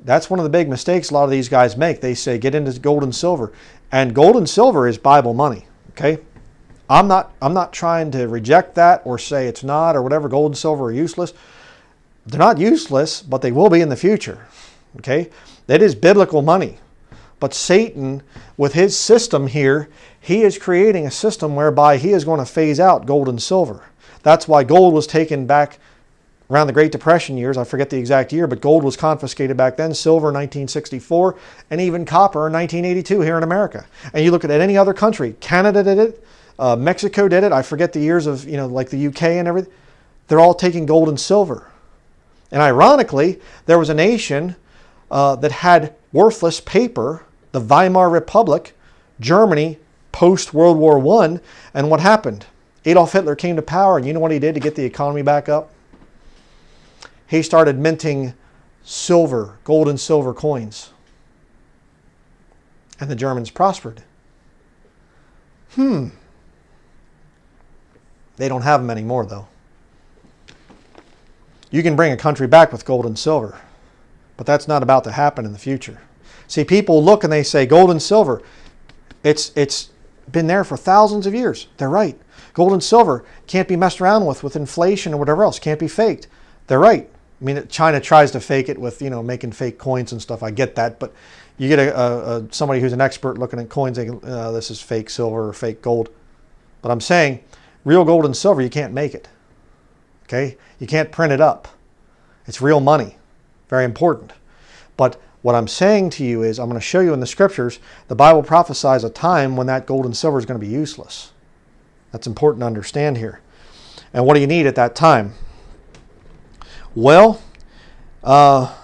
That's one of the big mistakes a lot of these guys make. They say, get into gold and silver. And gold and silver is Bible money. Okay? I'm not, I'm not trying to reject that or say it's not or whatever. Gold and silver are useless. They're not useless, but they will be in the future. Okay? That is biblical money. But Satan, with his system here, he is creating a system whereby he is going to phase out gold and silver. That's why gold was taken back around the Great Depression years. I forget the exact year, but gold was confiscated back then, silver in 1964, and even copper in 1982 here in America. And you look at any other country, Canada did it, uh, Mexico did it. I forget the years of, you know, like the UK and everything. They're all taking gold and silver. And ironically, there was a nation uh, that had worthless paper, the Weimar Republic, Germany, post World War I. And what happened? Adolf Hitler came to power, and you know what he did to get the economy back up? He started minting silver, gold and silver coins. And the Germans prospered. Hmm. They don't have them anymore, though. You can bring a country back with gold and silver, but that's not about to happen in the future. See, people look and they say gold and silver. It's it's been there for thousands of years. They're right. Gold and silver can't be messed around with with inflation or whatever else. Can't be faked. They're right. I mean, China tries to fake it with you know making fake coins and stuff. I get that, but you get a, a, a somebody who's an expert looking at coins, thinking uh, this is fake silver or fake gold. But I'm saying, real gold and silver, you can't make it. Okay, you can't print it up. It's real money, very important. But what I'm saying to you is, I'm going to show you in the scriptures, the Bible prophesies a time when that gold and silver is going to be useless. That's important to understand here. And what do you need at that time? Well, uh,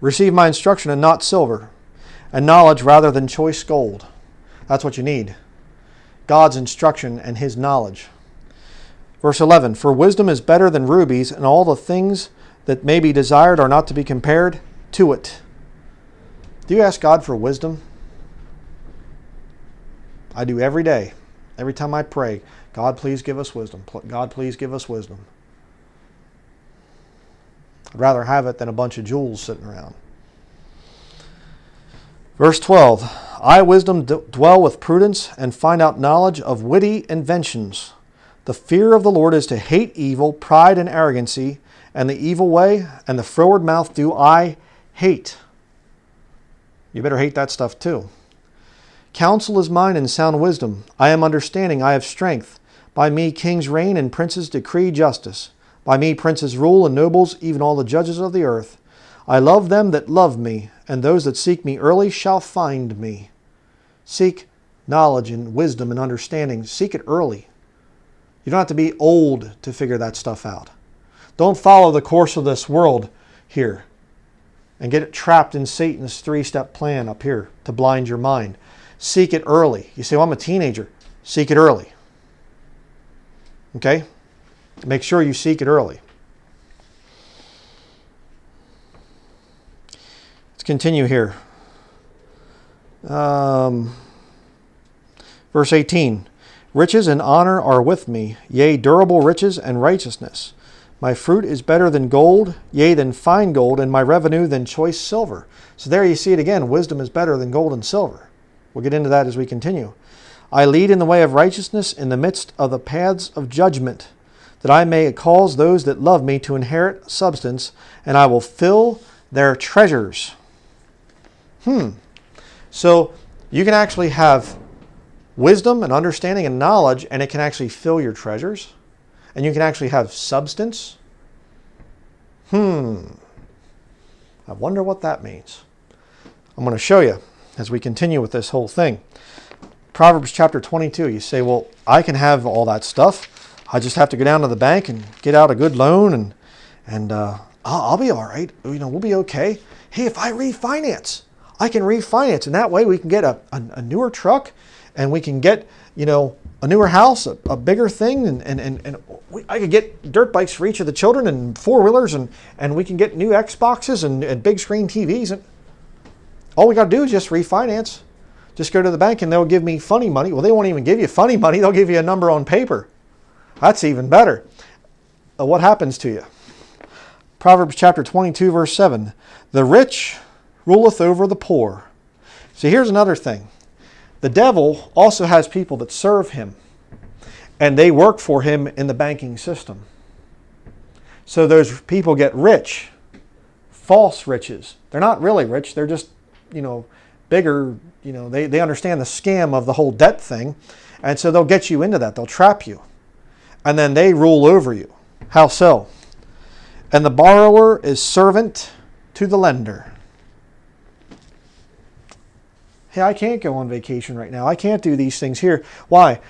receive my instruction and not silver, and knowledge rather than choice gold. That's what you need. God's instruction and his knowledge. Verse 11 For wisdom is better than rubies, and all the things that may be desired are not to be compared to it. Do you ask God for wisdom? I do every day. Every time I pray, God, please give us wisdom. God, please give us wisdom. I'd rather have it than a bunch of jewels sitting around. Verse 12 I, wisdom, dwell with prudence and find out knowledge of witty inventions. The fear of the Lord is to hate evil, pride and arrogancy, and the evil way, and the froward mouth do I hate. You better hate that stuff too. Counsel is mine and sound wisdom. I am understanding, I have strength. By me kings reign and princes decree justice. By me princes rule and nobles, even all the judges of the earth. I love them that love me, and those that seek me early shall find me. Seek knowledge and wisdom and understanding. Seek it early. You don't have to be old to figure that stuff out. Don't follow the course of this world here and get it trapped in Satan's three step plan up here to blind your mind. Seek it early. You say, Well, I'm a teenager. Seek it early. Okay? Make sure you seek it early. Let's continue here. Um, verse 18 Riches and honor are with me, yea, durable riches and righteousness. My fruit is better than gold, yea, than fine gold, and my revenue than choice silver. So there you see it again. Wisdom is better than gold and silver. We'll get into that as we continue. I lead in the way of righteousness in the midst of the paths of judgment that I may cause those that love me to inherit substance, and I will fill their treasures. Hmm. So you can actually have wisdom and understanding and knowledge, and it can actually fill your treasures. And you can actually have substance. Hmm. I wonder what that means. I'm going to show you as we continue with this whole thing. Proverbs chapter 22, you say, Well, I can have all that stuff. I just have to go down to the bank and get out a good loan and and uh, I'll, be all right. You know, we'll be okay. Hey, if I refinance, I can refinance, and that way we can get a, a, a newer truck, and we can get you know a newer house, a, a bigger thing, and and and, and we, I could get dirt bikes for each of the children and four wheelers, and and we can get new Xboxes and, and big screen TVs, and all we got to do is just refinance. Just go to the bank and they'll give me funny money. Well, they won't even give you funny money. They'll give you a number on paper. That's even better. Uh, what happens to you? Proverbs chapter 22, verse 7 The rich ruleth over the poor. See, here's another thing the devil also has people that serve him, and they work for him in the banking system. So those people get rich, false riches. They're not really rich, they're just, you know, bigger, you know, they, they understand the scam of the whole debt thing. And so they'll get you into that, they'll trap you and then they rule over you. How so? And the borrower is servant to the lender. Hey, I can't go on vacation right now. I can't do these things here. Why?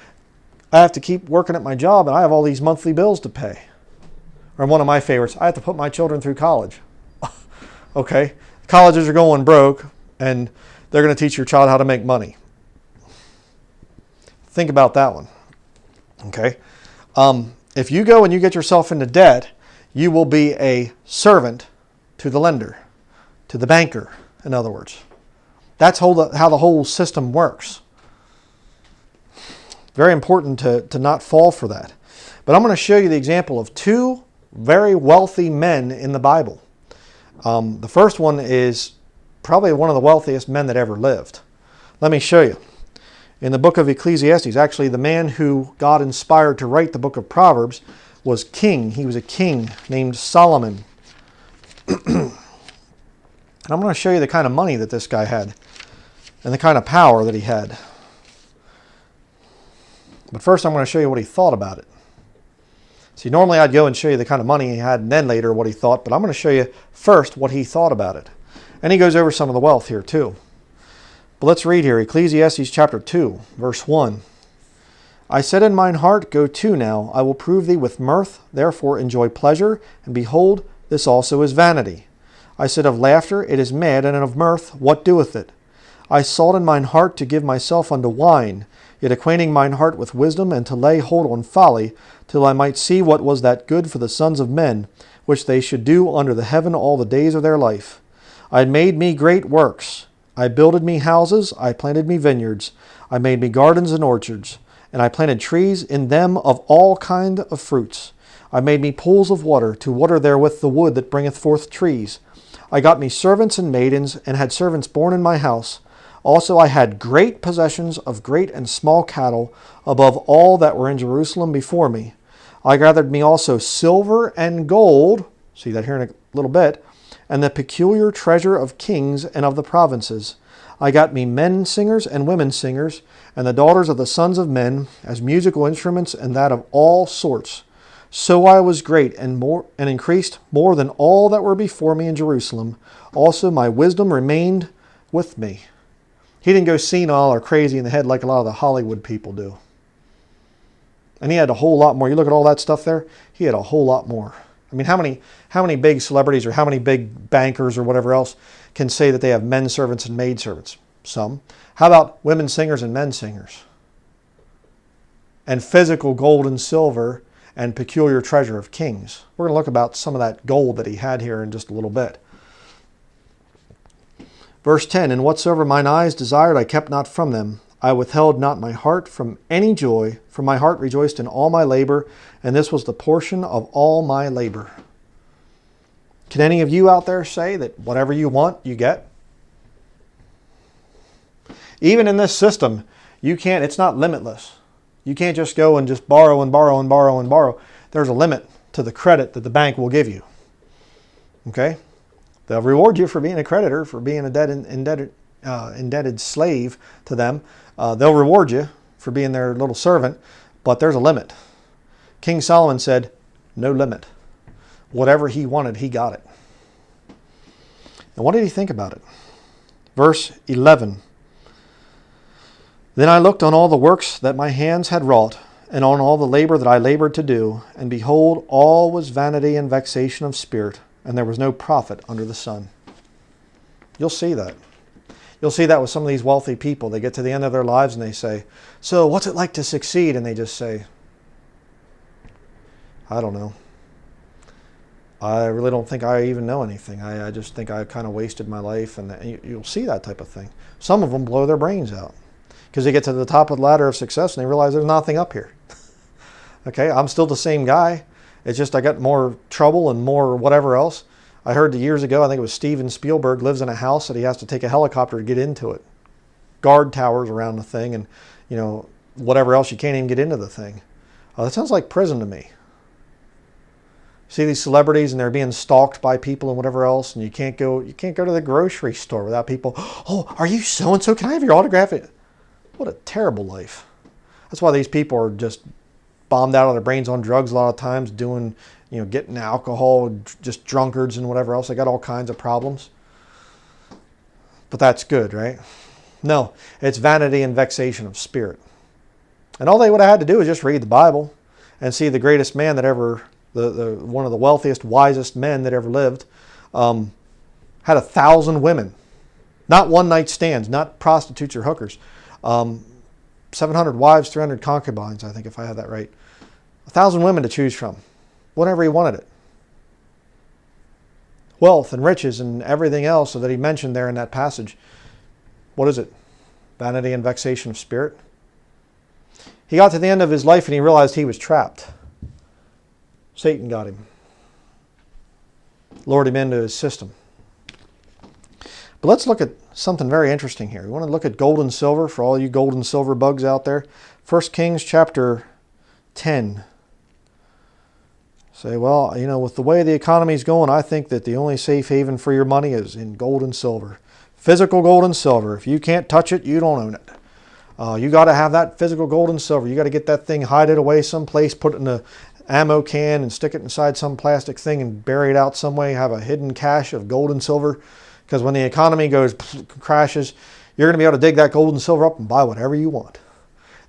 I have to keep working at my job and I have all these monthly bills to pay. Or one of my favorites, I have to put my children through college. okay, colleges are going broke and they're going to teach your child how to make money. Think about that one. Okay. Um, if you go and you get yourself into debt, you will be a servant to the lender. to the banker, in other words. That's how the, how the whole system works. Very important to, to not fall for that. But I'm going to show you the example of two very wealthy men in the Bible. Um, the first one is probably one of the wealthiest men that ever lived. Let me show you. In the book of Ecclesiastes, actually, the man who God inspired to write the book of Proverbs was king. He was a king named Solomon. and I'm going to show you the kind of money that this guy had and the kind of power that he had. But first, I'm going to show you what he thought about it. See, normally I'd go and show you the kind of money he had and then later what he thought, but I'm going to show you first what he thought about it. And he goes over some of the wealth here too. But let's read here Ecclesiastes chapter 2, verse 1. I said in mine heart, Go to now, I will prove thee with mirth, therefore enjoy pleasure, and behold, this also is vanity. I said of laughter, It is mad, and of mirth, what doeth it? I sought in mine heart to give myself unto wine, yet acquainting mine heart with wisdom, and to lay hold on folly, till I might see what was that good for the sons of men, which they should do under the heaven all the days of their life. I made me great works. I builded me houses, I planted me vineyards, I made me gardens and orchards, and I planted trees in them of all kind of fruits. I made me pools of water to water therewith the wood that bringeth forth trees. I got me servants and maidens, and had servants born in my house. Also I had great possessions of great and small cattle, above all that were in Jerusalem before me. I gathered me also silver and gold, see that here in a little bit, and the peculiar treasure of kings and of the provinces. I got me men singers and women singers, and the daughters of the sons of men, as musical instruments, and that of all sorts. So I was great and more and increased more than all that were before me in Jerusalem. Also my wisdom remained with me. He didn't go senile or crazy in the head like a lot of the Hollywood people do. And he had a whole lot more. You look at all that stuff there, he had a whole lot more. I mean, how many how many big celebrities or how many big bankers or whatever else can say that they have men servants and maid servants? Some. How about women singers and men singers? And physical gold and silver and peculiar treasure of kings. We're going to look about some of that gold that he had here in just a little bit. Verse 10 And whatsoever mine eyes desired, I kept not from them. I withheld not my heart from any joy, for my heart rejoiced in all my labor, and this was the portion of all my labor. Can any of you out there say that whatever you want, you get? Even in this system, you can't, it's not limitless. You can't just go and just borrow and borrow and borrow and borrow. There's a limit to the credit that the bank will give you. Okay? They'll reward you for being a creditor, for being a debt indebted, uh, indebted slave to them. Uh, they'll reward you for being their little servant, but there's a limit. King Solomon said, no limit. Whatever he wanted, he got it. And what did he think about it? Verse 11 Then I looked on all the works that my hands had wrought, and on all the labor that I labored to do, and behold, all was vanity and vexation of spirit and there was no profit under the sun. You'll see that. You'll see that with some of these wealthy people. They get to the end of their lives and they say, So, what's it like to succeed? And they just say, I don't know. I really don't think I even know anything. I, I just think I kind of wasted my life. And, and you, you'll see that type of thing. Some of them blow their brains out because they get to the top of the ladder of success and they realize there's nothing up here. okay, I'm still the same guy. It's just I got more trouble and more whatever else. I heard years ago, I think it was Steven Spielberg lives in a house that he has to take a helicopter to get into it. Guard towers around the thing and, you know, whatever else, you can't even get into the thing. Uh, that sounds like prison to me. See these celebrities and they're being stalked by people and whatever else, and you can't go you can't go to the grocery store without people, oh, are you so and so? Can I have your autograph? What a terrible life. That's why these people are just bombed out of their brains on drugs a lot of times, doing, you know, getting alcohol, just drunkards and whatever else. They got all kinds of problems. But that's good, right? No, it's vanity and vexation of spirit. And all they would have had to do is just read the Bible and see the greatest man that ever, the, the one of the wealthiest, wisest men that ever lived, um, had a thousand women. Not one night stands, not prostitutes or hookers. Um, 700 wives, 300 concubines, I think, if I have that right a thousand women to choose from, whenever he wanted it. wealth and riches and everything else that he mentioned there in that passage. What is it? Vanity and vexation of spirit. He got to the end of his life and he realized he was trapped. Satan got him, lured him into his system. But let's look at something very interesting here. We want to look at gold and silver for all you gold and silver bugs out there. 1 Kings chapter 10. Say, well, you know, with the way the economy is going, I think that the only safe haven for your money is in gold and silver. Physical gold and silver. If you can't touch it, you don't own it. Uh, you got to have that physical gold and silver. You got to get that thing, hide it away someplace, put it in a ammo can and stick it inside some plastic thing and bury it out some way. Have a hidden cache of gold and silver because when the economy goes crashes, you're going to be able to dig that gold and silver up and buy whatever you want.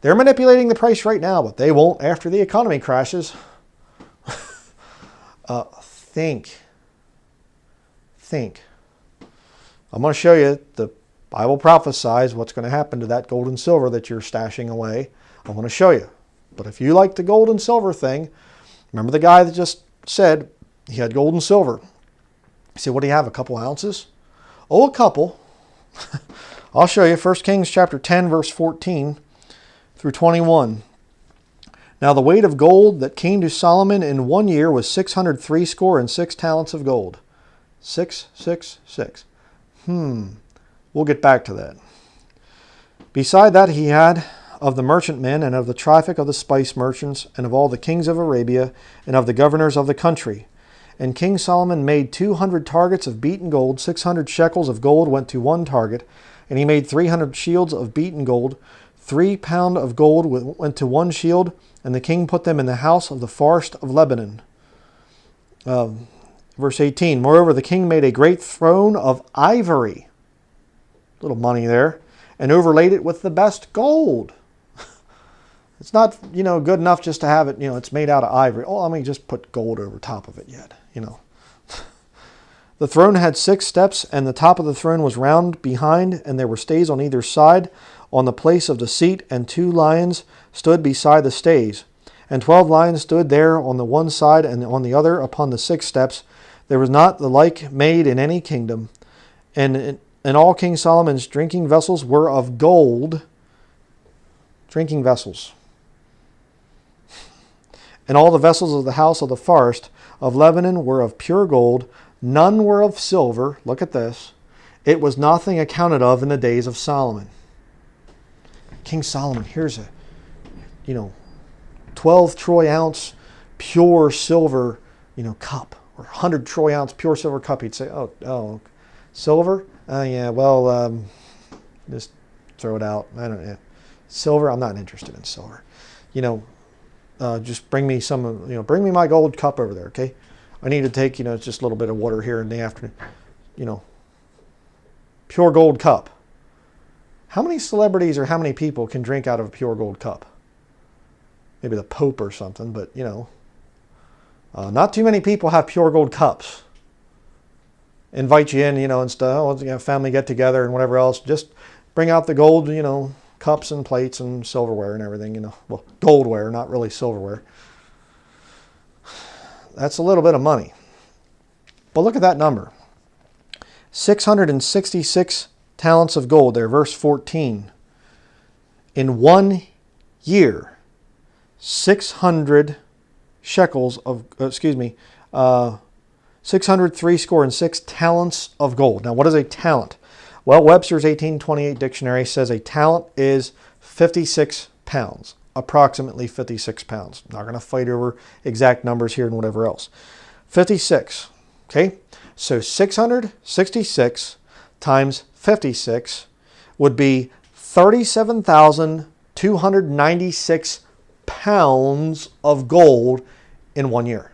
They're manipulating the price right now, but they won't after the economy crashes. uh, think. Think. I'm going to show you the Bible prophesies what's going to happen to that gold and silver that you're stashing away. I'm going to show you. But if you like the gold and silver thing, remember the guy that just said he had gold and silver. He said, What do you have? A couple ounces? Oh, a couple. I'll show you 1 Kings chapter 10, verse 14 through 21. Now the weight of gold that came to Solomon in one year was 603 score and six talents of gold. Six, six, six. Hmm. We'll get back to that. Beside that, he had of the merchantmen and of the traffic of the spice merchants and of all the kings of Arabia and of the governors of the country and King Solomon made 200 targets of beaten gold, 600 shekels of gold went to one target, and he made 300 shields of beaten gold. Three pound of gold went to one shield, and the king put them in the house of the forest of Lebanon. Um, verse 18 Moreover, the king made a great throne of ivory, little money there, and overlaid it with the best gold. It's not, you know, good enough just to have it, you know, it's made out of ivory. Oh, let me just put gold over top of it yet you know. The throne had six steps, and the top of the throne was round behind, and there were stays on either side on the place of the seat, and two lions stood beside the stays. And twelve lions stood there on the one side and on the other upon the six steps. There was not the like made in any kingdom. And, and all King Solomon's drinking vessels were of gold. Drinking vessels. And all the vessels of the house of the forest of Lebanon were of pure gold, none were of silver. Look at this. It was nothing accounted of in the days of Solomon. King Solomon, here's a, you know, 12 troy ounce pure silver, you know, cup, or 100 troy ounce pure silver cup. He'd say, oh, oh, silver? Uh, yeah, well, um, just throw it out. I don't know. Silver, I'm not interested in silver. You know, uh, just bring me some, you know, bring me my gold cup over there, okay? I need to take, you know, just a little bit of water here in the afternoon, you know, pure gold cup. How many celebrities or how many people can drink out of a pure gold cup? Maybe the Pope or something, but, you know, uh, not too many people have pure gold cups. Invite you in, you know, and stuff, oh, you know, family get together and whatever else. Just bring out the gold, you know, cups and plates and silverware and everything, you know, well, goldware, not really silverware. That's a little bit of money. But look at that number 666 talents of gold there, verse 14. In one year, 600 shekels of, uh, excuse me, uh, 603 score and six talents of gold. Now, what is a talent? Well, Webster's 1828 dictionary says a talent is 56 pounds, approximately 56 pounds. Not going to fight over exact numbers here and whatever else. 56, okay? So 666 times 56 would be 37,296 pounds of gold in one year.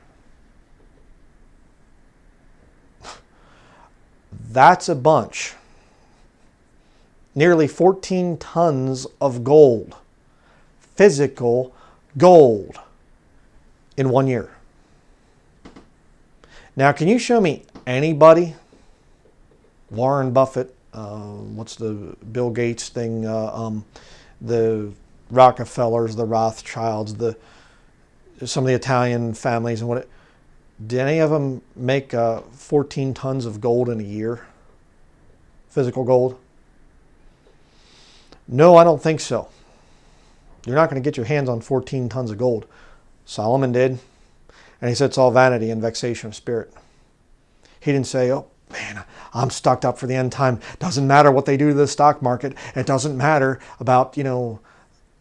That's a bunch nearly 14 tons of gold, physical gold, in one year. Now, can you show me anybody? Warren Buffett, uh, what's the Bill Gates thing? Uh, um, the Rockefellers, the Rothschilds, the some of the Italian families, and what? It, Do any of them make uh, 14 tons of gold in a year? Physical gold? No, I don't think so. You're not going to get your hands on 14 tons of gold. Solomon did. And he said it's all vanity and vexation of spirit. He didn't say, oh, man, I'm stocked up for the end time. Doesn't matter what they do to the stock market. It doesn't matter about, you know,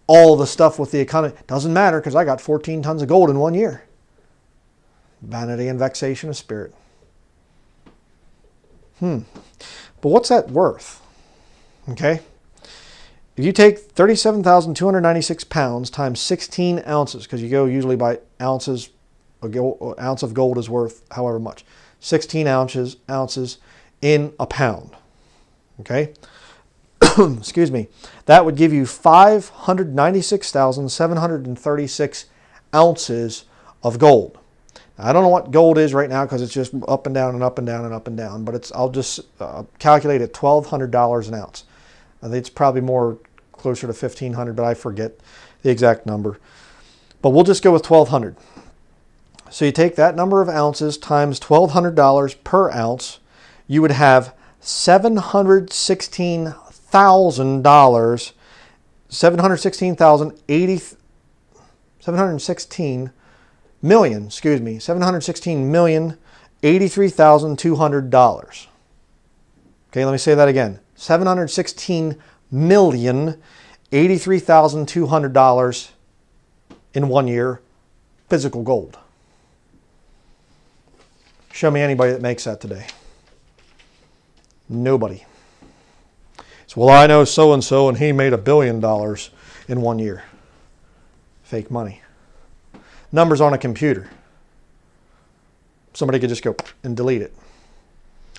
all the stuff with the economy. Doesn't matter because I got 14 tons of gold in one year. Vanity and vexation of spirit. Hmm. But what's that worth? Okay. If you take 37,296 pounds times 16 ounces, because you go usually by ounces, an ounce of gold is worth however much. 16 ounces, ounces in a pound. Okay? Excuse me. That would give you 596,736 ounces of gold. I don't know what gold is right now because it's just up and down and up and down and up and down, but it's I'll just uh, calculate it $1,200 an ounce. It's probably more closer to 1500 but I forget the exact number. But we'll just go with 1200 So you take that number of ounces times $1,200 per ounce, you would have $716,000, 716,080, 716 million, excuse me, 716 million, $83,200. Okay, let me say that again. 716 million $83,200 in one year physical gold. Show me anybody that makes that today. Nobody. So, well, I know so and so, and he made a billion dollars in one year. Fake money. Numbers on a computer. Somebody could just go and delete it.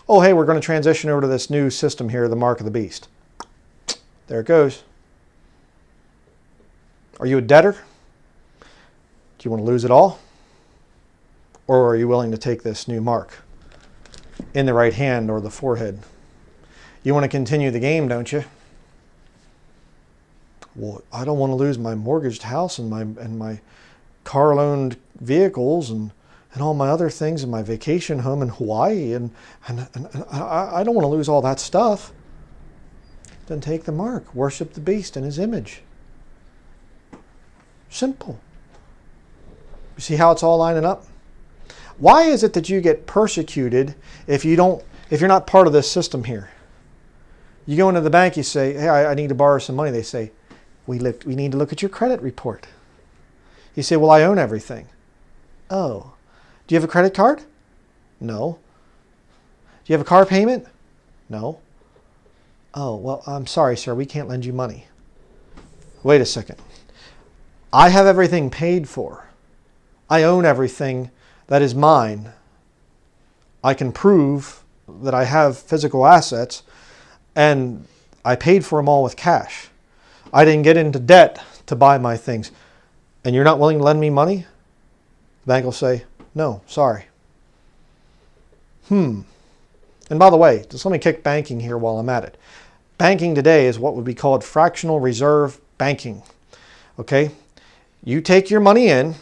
Oh, hey, we're going to transition over to this new system here, the Mark of the Beast. There it goes. Are you a debtor? Do you want to lose it all? Or are you willing to take this new mark in the right hand or the forehead? You want to continue the game, don't you? Well, I don't want to lose my mortgaged house and my and my car loaned vehicles and and all my other things and my vacation home in Hawaii and and, and, I, I don't want to lose all that stuff then take the mark. Worship the beast in his image. Simple. You see how it's all lining up? Why is it that you get persecuted if you don't if you're not part of this system here? You go into the bank, you say, Hey, I, I need to borrow some money. They say, we, we need to look at your credit report. You say, Well, I own everything. Oh. Do you have a credit card? No. Do you have a car payment? No. Oh, well, I'm sorry, sir. We can't lend you money. Wait a second. I have everything paid for. I own everything that is mine. I can prove that I have physical assets and I paid for them all with cash. I didn't get into debt to buy my things. And you're not willing to lend me money? The bank will say, no, sorry. Hmm. And by the way, just let me kick banking here while I'm at it. Banking today is what would be called fractional reserve banking. Okay? You take your money in,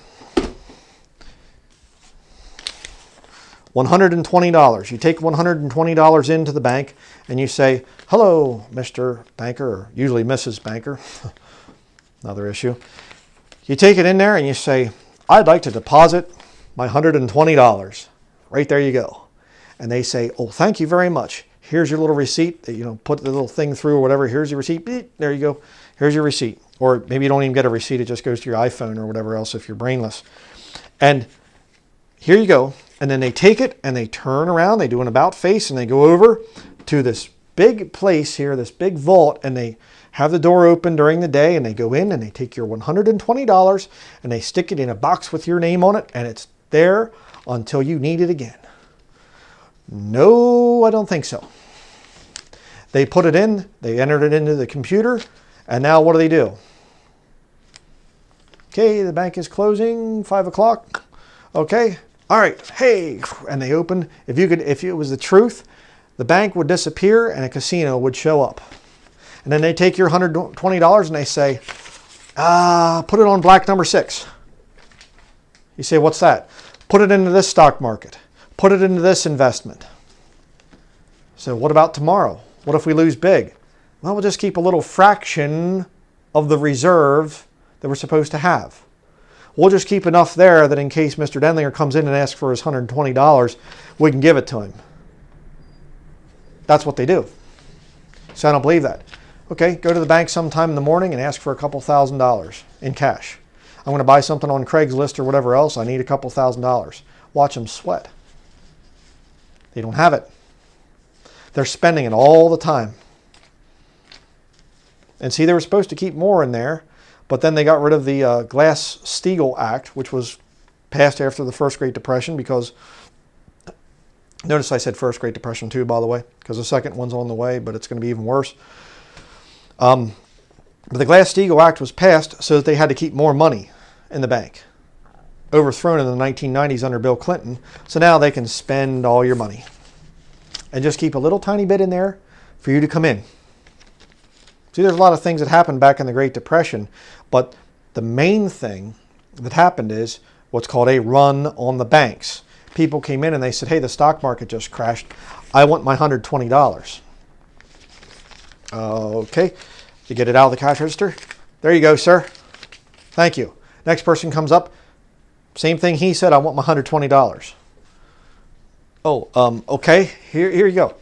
$120. You take $120 into the bank and you say, hello, Mr. Banker, or usually Mrs. Banker, another issue. You take it in there and you say, I'd like to deposit my $120. Right there you go. And they say, oh, thank you very much here's your little receipt. You know, put the little thing through or whatever. Here's your receipt. Beep, there you go. Here's your receipt. Or maybe you don't even get a receipt. It just goes to your iPhone or whatever else if you're brainless. And here you go. And then they take it and they turn around. They do an about face and they go over to this big place here, this big vault, and they have the door open during the day and they go in and they take your $120 and they stick it in a box with your name on it and it's there until you need it again. No, I don't think so. They put it in, they entered it into the computer, and now what do they do? Okay, the bank is closing, five o'clock. Okay, all right, hey, and they open. If you could, if it was the truth, the bank would disappear and a casino would show up. And then they take your $120 and they say, ah, put it on black number six. You say, what's that? Put it into this stock market. Put it into this investment. So, what about tomorrow? What if we lose big? Well, we'll just keep a little fraction of the reserve that we're supposed to have. We'll just keep enough there that in case Mr. Denlinger comes in and asks for his $120, we can give it to him. That's what they do. So I don't believe that. Okay, go to the bank sometime in the morning and ask for a couple thousand dollars in cash. I'm going to buy something on Craigslist or whatever else. I need a couple thousand dollars. Watch them sweat. They don't have it. They're spending it all the time. And see, they were supposed to keep more in there, but then they got rid of the uh, Glass-Steagall Act, which was passed after the first Great Depression because notice I said first Great Depression too, by the way, because the second one's on the way, but it's going to be even worse. Um, but the Glass-Steagall Act was passed so that they had to keep more money in the bank, overthrown in the 1990s under Bill Clinton. So now they can spend all your money and just keep a little tiny bit in there for you to come in. See, there's a lot of things that happened back in the Great Depression, but the main thing that happened is what's called a run on the banks. People came in and they said, hey, the stock market just crashed. I want my $120. Okay, you get it out of the cash register. There you go, sir. Thank you. Next person comes up. Same thing he said, I want my $120. Oh, um, okay, here, here you go.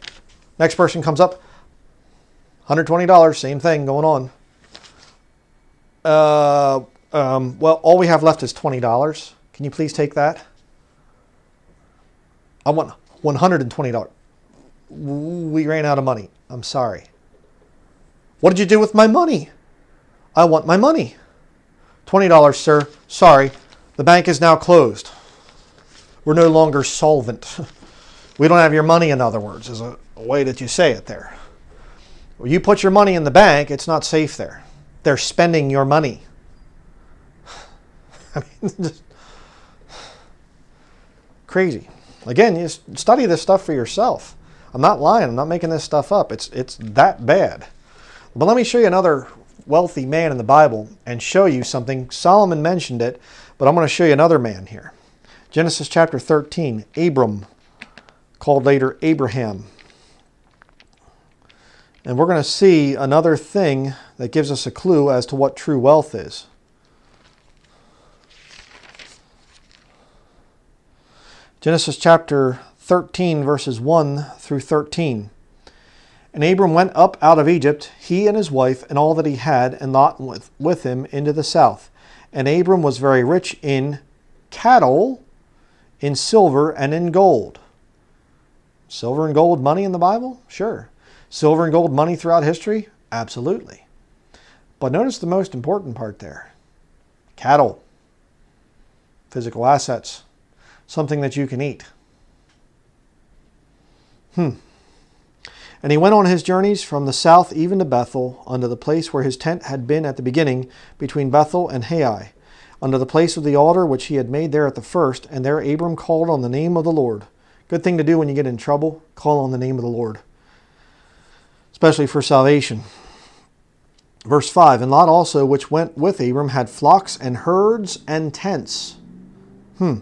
Next person comes up. $120, same thing going on. Uh, um, well, all we have left is $20. Can you please take that? I want $120. We ran out of money. I'm sorry. What did you do with my money? I want my money. $20, sir. Sorry. The bank is now closed. We're no longer solvent. We don't have your money, in other words, is a, way that you say it there. You put your money in the bank, it's not safe there. They're spending your money. I mean, just crazy. Again, you study this stuff for yourself. I'm not lying. I'm not making this stuff up. It's it's that bad. But let me show you another wealthy man in the Bible and show you something. Solomon mentioned it, but I'm going to show you another man here. Genesis chapter 13, Abram, called later Abraham. And we're going to see another thing that gives us a clue as to what true wealth is. Genesis chapter 13, verses 1 through 13. And Abram went up out of Egypt, he and his wife, and all that he had, and Lot with, with him into the south. And Abram was very rich in cattle, in silver, and in gold. Silver and gold money in the Bible? Sure. Silver and gold money throughout history? Absolutely. But notice the most important part there cattle, physical assets, something that you can eat. Hmm. And he went on his journeys from the south even to Bethel, unto the place where his tent had been at the beginning, between Bethel and Hai, unto the place of the altar which he had made there at the first. And there Abram called on the name of the Lord. Good thing to do when you get in trouble, call on the name of the Lord especially for salvation. Verse 5 And Lot also, which went with Abram, had flocks and herds and tents. Hmm.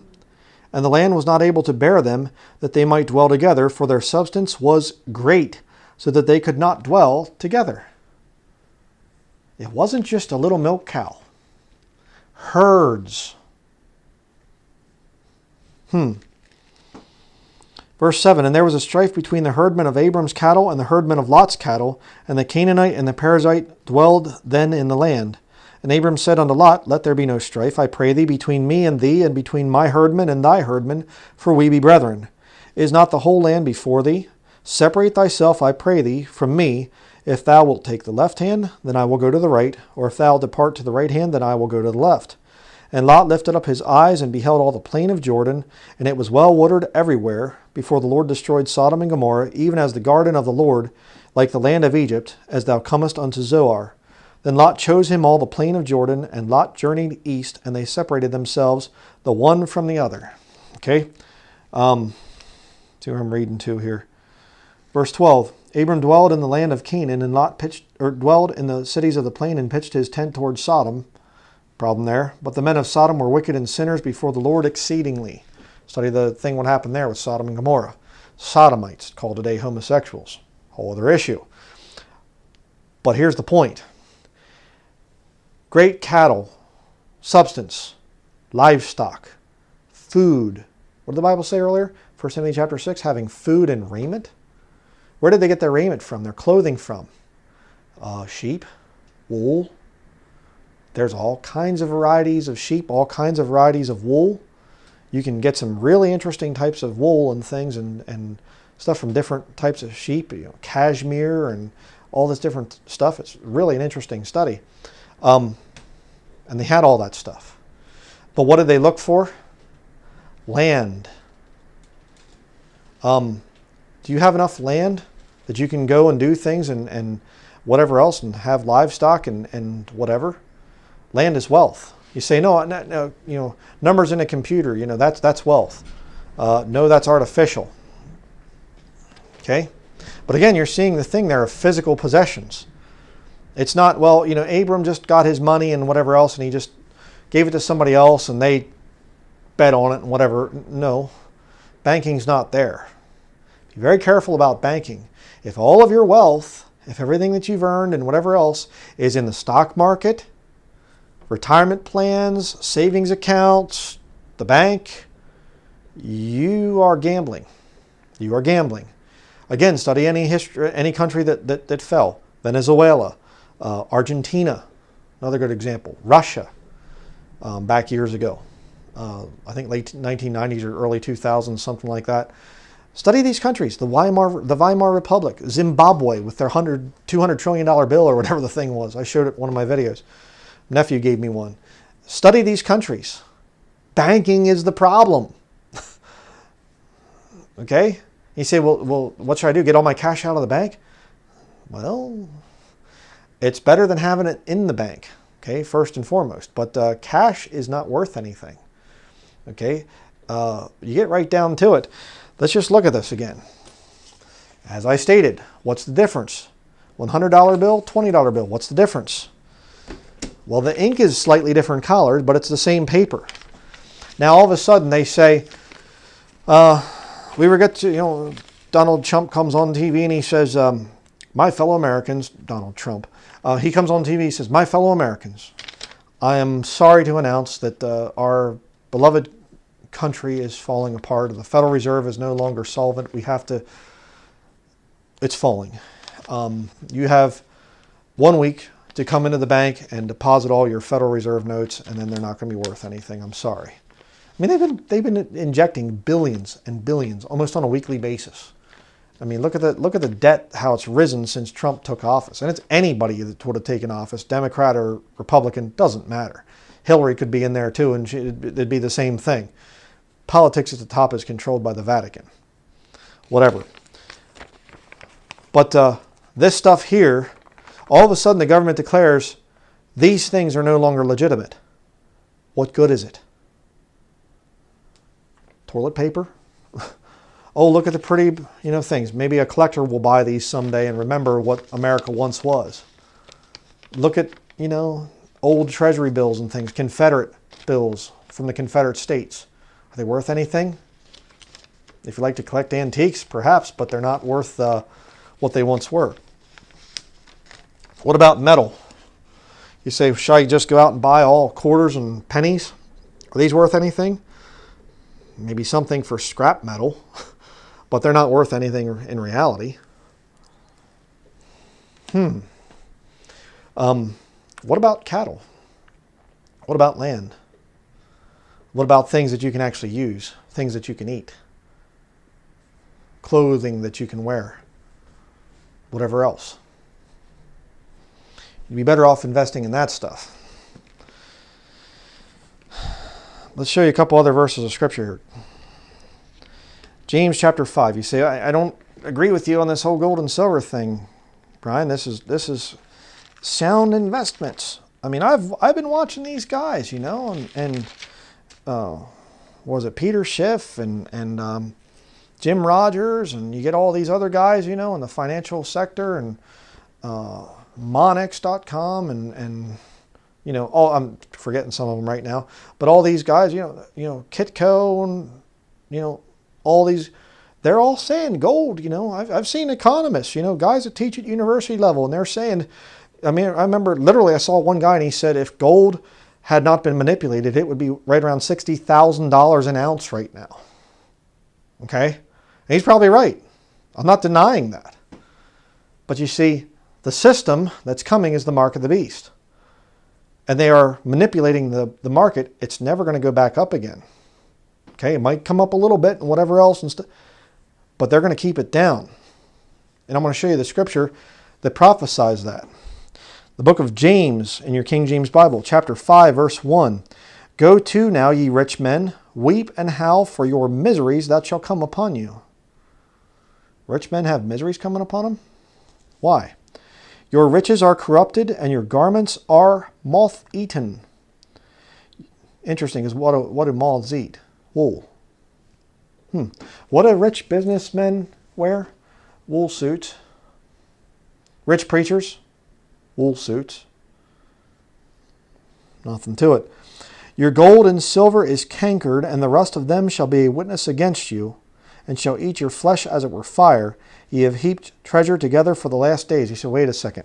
And the land was not able to bear them, that they might dwell together, for their substance was great, so that they could not dwell together. It wasn't just a little milk cow, herds. Hmm. Verse 7 And there was a strife between the herdmen of Abram's cattle and the herdmen of Lot's cattle, and the Canaanite and the Perizzite dwelled then in the land. And Abram said unto Lot, Let there be no strife, I pray thee, between me and thee, and between my herdmen and thy herdmen, for we be brethren. Is not the whole land before thee? Separate thyself, I pray thee, from me. If thou wilt take the left hand, then I will go to the right, or if thou depart to the right hand, then I will go to the left. And Lot lifted up his eyes and beheld all the plain of Jordan, and it was well watered everywhere, before the Lord destroyed Sodom and Gomorrah, even as the garden of the Lord, like the land of Egypt, as thou comest unto Zoar. Then Lot chose him all the plain of Jordan, and Lot journeyed east, and they separated themselves, the one from the other. Okay? Um, see what I'm reading to here. Verse 12 Abram dwelled in the land of Canaan, and Lot pitched, or dwelled in the cities of the plain, and pitched his tent towards Sodom. Problem there. But the men of Sodom were wicked and sinners before the Lord exceedingly. Study the thing what happened there with Sodom and Gomorrah. Sodomites, called today homosexuals. Whole other issue. But here's the point. Great cattle, substance, livestock, food. What did the Bible say earlier? 1 Timothy chapter 6, having food and raiment. Where did they get their raiment from, their clothing from? Uh, sheep, wool. There's all kinds of varieties of sheep, all kinds of varieties of wool. You can get some really interesting types of wool and things and, and stuff from different types of sheep, you know, cashmere and all this different stuff. It's really an interesting study. Um, and they had all that stuff. But what did they look for? Land. Um, do you have enough land that you can go and do things and, and whatever else and have livestock and, and whatever? Land is wealth. You say, no, no, no, you know, numbers in a computer, you know, that's, that's wealth. Uh, no, that's artificial. Okay? But again, you're seeing the thing there of physical possessions. It's not, well, you know, Abram just got his money and whatever else and he just gave it to somebody else and they bet on it and whatever. No, banking's not there. Be very careful about banking. If all of your wealth, if everything that you've earned and whatever else is in the stock market, retirement plans, savings accounts, the bank, you are gambling. You are gambling. Again, study any history, any country that, that, that fell. Venezuela, uh, Argentina, another good example. Russia, um, back years ago. Uh, I think late 1990s or early 2000s, something like that. Study these countries, the Weimar, the Weimar Republic, Zimbabwe with their $100, 200 trillion dollar bill or whatever the thing was. I showed it one of my videos. Nephew gave me one. Study these countries. Banking is the problem. okay? You say, well, well, what should I do? Get all my cash out of the bank? Well, it's better than having it in the bank, okay, first and foremost. But uh, cash is not worth anything, okay? Uh, you get right down to it. Let's just look at this again. As I stated, what's the difference? $100 bill, $20 bill, what's the difference? Well, the ink is slightly different colors, but it's the same paper. Now, all of a sudden, they say, uh, we were get to, you know, Donald Trump comes on TV and he says, um, my fellow Americans, Donald Trump, uh, he comes on TV, he says, My fellow Americans, I am sorry to announce that uh, our beloved country is falling apart. The Federal Reserve is no longer solvent. We have to, it's falling. Um, you have one week to come into the bank and deposit all your Federal Reserve notes, and then they're not going to be worth anything. I'm sorry. I mean, they've been, they've been injecting billions and billions almost on a weekly basis I mean, look at the look at the debt, how it's risen since Trump took office, and it's anybody that would have taken office, Democrat or Republican, doesn't matter. Hillary could be in there too, and she, it'd be the same thing. Politics at the top is controlled by the Vatican. Whatever. But uh, this stuff here, all of a sudden the government declares these things are no longer legitimate. What good is it? Toilet paper? oh, look at the pretty, you know, things. Maybe a collector will buy these someday and remember what America once was. Look at, you know, old treasury bills and things, Confederate bills from the Confederate States. Are they worth anything? If you like to collect antiques, perhaps, but they're not worth uh, what they once were. What about metal? You say, shall I just go out and buy all quarters and pennies? Are these worth anything? Maybe something for scrap metal. but they're not worth anything in reality. Hmm. Um, what about cattle? What about land? What about things that you can actually use? Things that you can eat? Clothing that you can wear? Whatever else. You'd be better off investing in that stuff. Let's show you a couple other verses of scripture here. James chapter 5. You say, I, I don't agree with you on this whole gold and silver thing, Bryan. This is this is sound investments. I mean, I've I've been watching these guys, you know, and and uh, was it Peter Schiff and and um, Jim Rogers, and you get all these other guys, you know, in the financial sector, and uh, Monex.com, and and you know, all I'm forgetting some of them right now, but all these guys, you know, you know, Kitco and you know, all these, they're all saying gold, you know. I've, I've seen economists, you know, guys that teach at university level, and they're saying, I mean, I remember literally I saw one guy and he said if gold had not been manipulated, it would be right around $60,000 an ounce right now. Okay? And he's probably right. I'm not denying that. But you see, the system that's coming is the mark of the beast. And they are manipulating the, the market. It's never going to go back up again. Okay, it might come up a little bit and whatever else, and st- but they're going to keep it down. And I'm going to show you the scripture that prophesies that. The book of James in your King James Bible, chapter 5, verse 1. Go to now, ye rich men, weep and howl for your miseries that shall come upon you. Rich men have miseries coming upon them? Why? Your riches are corrupted, and your garments are moth eaten. Interesting is what do, what do moths eat? Wool. Hmm. What do rich businessmen wear? Wool suits. Rich preachers? Wool suits. Nothing to it. Your gold and silver is cankered, and the rust of them shall be a witness against you, and shall eat your flesh as it were fire. Ye have heaped treasure together for the last days. He said, wait a second.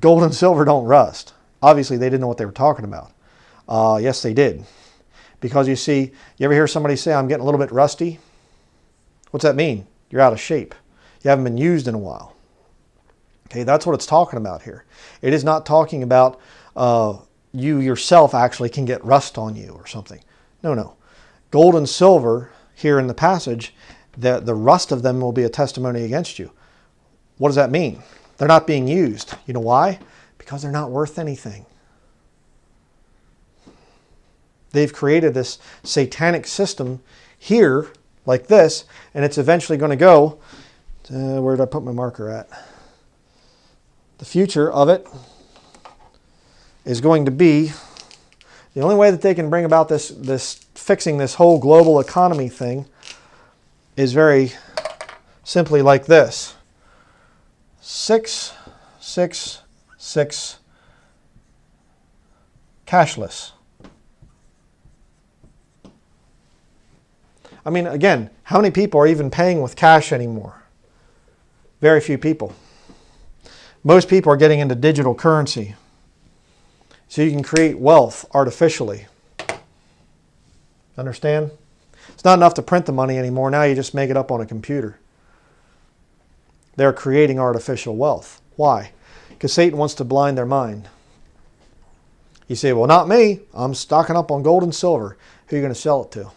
Gold and silver don't rust. Obviously, they didn't know what they were talking about. Uh, yes, they did. Because you see, you ever hear somebody say, I'm getting a little bit rusty? What's that mean? You're out of shape. You haven't been used in a while. Okay, that's what it's talking about here. It is not talking about uh, you yourself actually can get rust on you or something. No, no. Gold and silver here in the passage, the, the rust of them will be a testimony against you. What does that mean? They're not being used. You know why? Because they're not worth anything. They've created this satanic system here, like this, and it's eventually going to go. Where did I put my marker at? The future of it is going to be the only way that they can bring about this, this fixing this whole global economy thing is very simply like this. Six, six, six, cashless. I mean, again, how many people are even paying with cash anymore? Very few people. Most people are getting into digital currency. So you can create wealth artificially. Understand? It's not enough to print the money anymore. Now you just make it up on a computer. They're creating artificial wealth. Why? Because Satan wants to blind their mind. You say, well, not me. I'm stocking up on gold and silver. Who are you going to sell it to?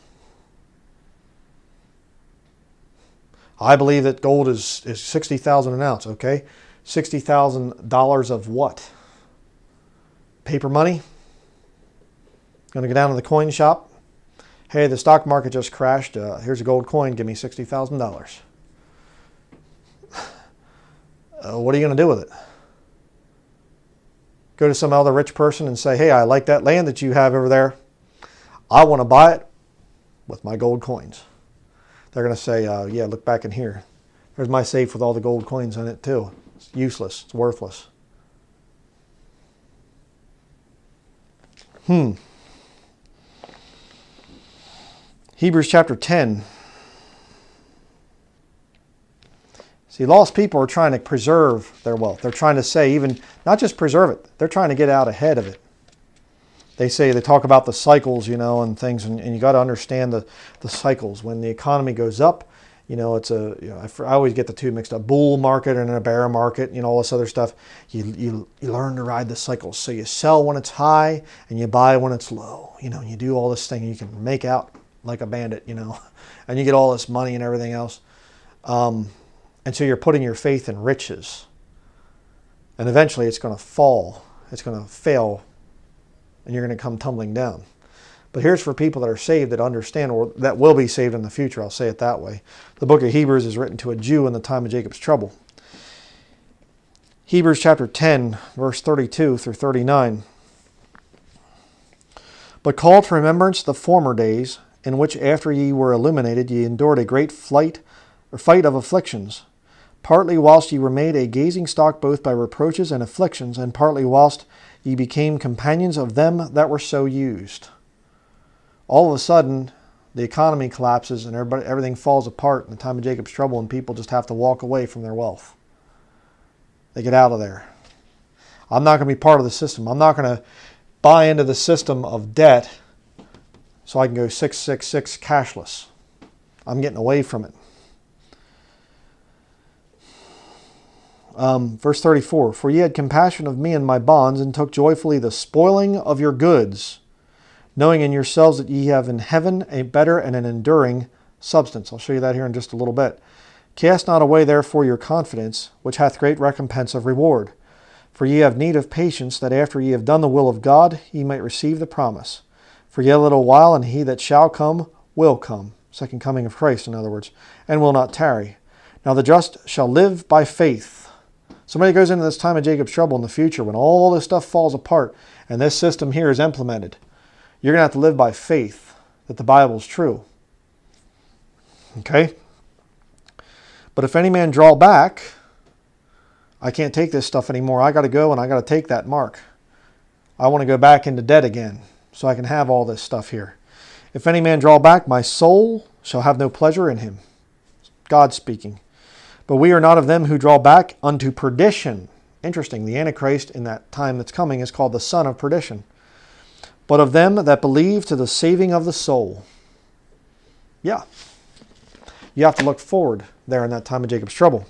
I believe that gold is, is 60,000 an ounce, okay? $60,000 of what? Paper money? Going to go down to the coin shop? Hey, the stock market just crashed. Uh, here's a gold coin. Give me $60,000. Uh, what are you going to do with it? Go to some other rich person and say, hey, I like that land that you have over there. I want to buy it with my gold coins. They're going to say, uh, yeah, look back in here. There's my safe with all the gold coins in it, too. It's useless. It's worthless. Hmm. Hebrews chapter 10. See, lost people are trying to preserve their wealth. They're trying to say, even not just preserve it, they're trying to get out ahead of it. They say, they talk about the cycles, you know, and things, and, and you got to understand the, the cycles. When the economy goes up, you know, it's a, you know, I, I, always get the two mixed up bull market and a bear market, you know, all this other stuff. You, you, you learn to ride the cycles. So you sell when it's high and you buy when it's low, you know, and you do all this thing and you can make out like a bandit, you know, and you get all this money and everything else. Um, and so you're putting your faith in riches. And eventually it's going to fall, it's going to fail, and you're going to come tumbling down. But here's for people that are saved that understand, or that will be saved in the future, I'll say it that way. The book of Hebrews is written to a Jew in the time of Jacob's trouble. Hebrews chapter 10, verse 32 through 39. But call to remembrance the former days, in which after ye were illuminated, ye endured a great flight or fight of afflictions, partly whilst ye were made a gazing stock both by reproaches and afflictions, and partly whilst ye became companions of them that were so used all of a sudden, the economy collapses and everybody, everything falls apart in the time of Jacob's trouble, and people just have to walk away from their wealth. They get out of there. I'm not going to be part of the system. I'm not going to buy into the system of debt so I can go 666 cashless. I'm getting away from it. Um, verse 34 For ye had compassion of me and my bonds, and took joyfully the spoiling of your goods, knowing in yourselves that ye have in heaven a better and an enduring substance. I'll show you that here in just a little bit. Cast not away therefore your confidence, which hath great recompense of reward. For ye have need of patience, that after ye have done the will of God, ye might receive the promise. For yet a little while, and he that shall come will come. Second coming of Christ, in other words, and will not tarry. Now the just shall live by faith. Somebody goes into this time of Jacob's trouble in the future when all this stuff falls apart and this system here is implemented. You're going to have to live by faith that the Bible is true. Okay? But if any man draw back, I can't take this stuff anymore. I got to go and I got to take that mark. I want to go back into debt again so I can have all this stuff here. If any man draw back, my soul shall have no pleasure in him. God speaking. But we are not of them who draw back unto perdition. Interesting. The Antichrist in that time that's coming is called the son of perdition. But of them that believe to the saving of the soul. Yeah. You have to look forward there in that time of Jacob's trouble.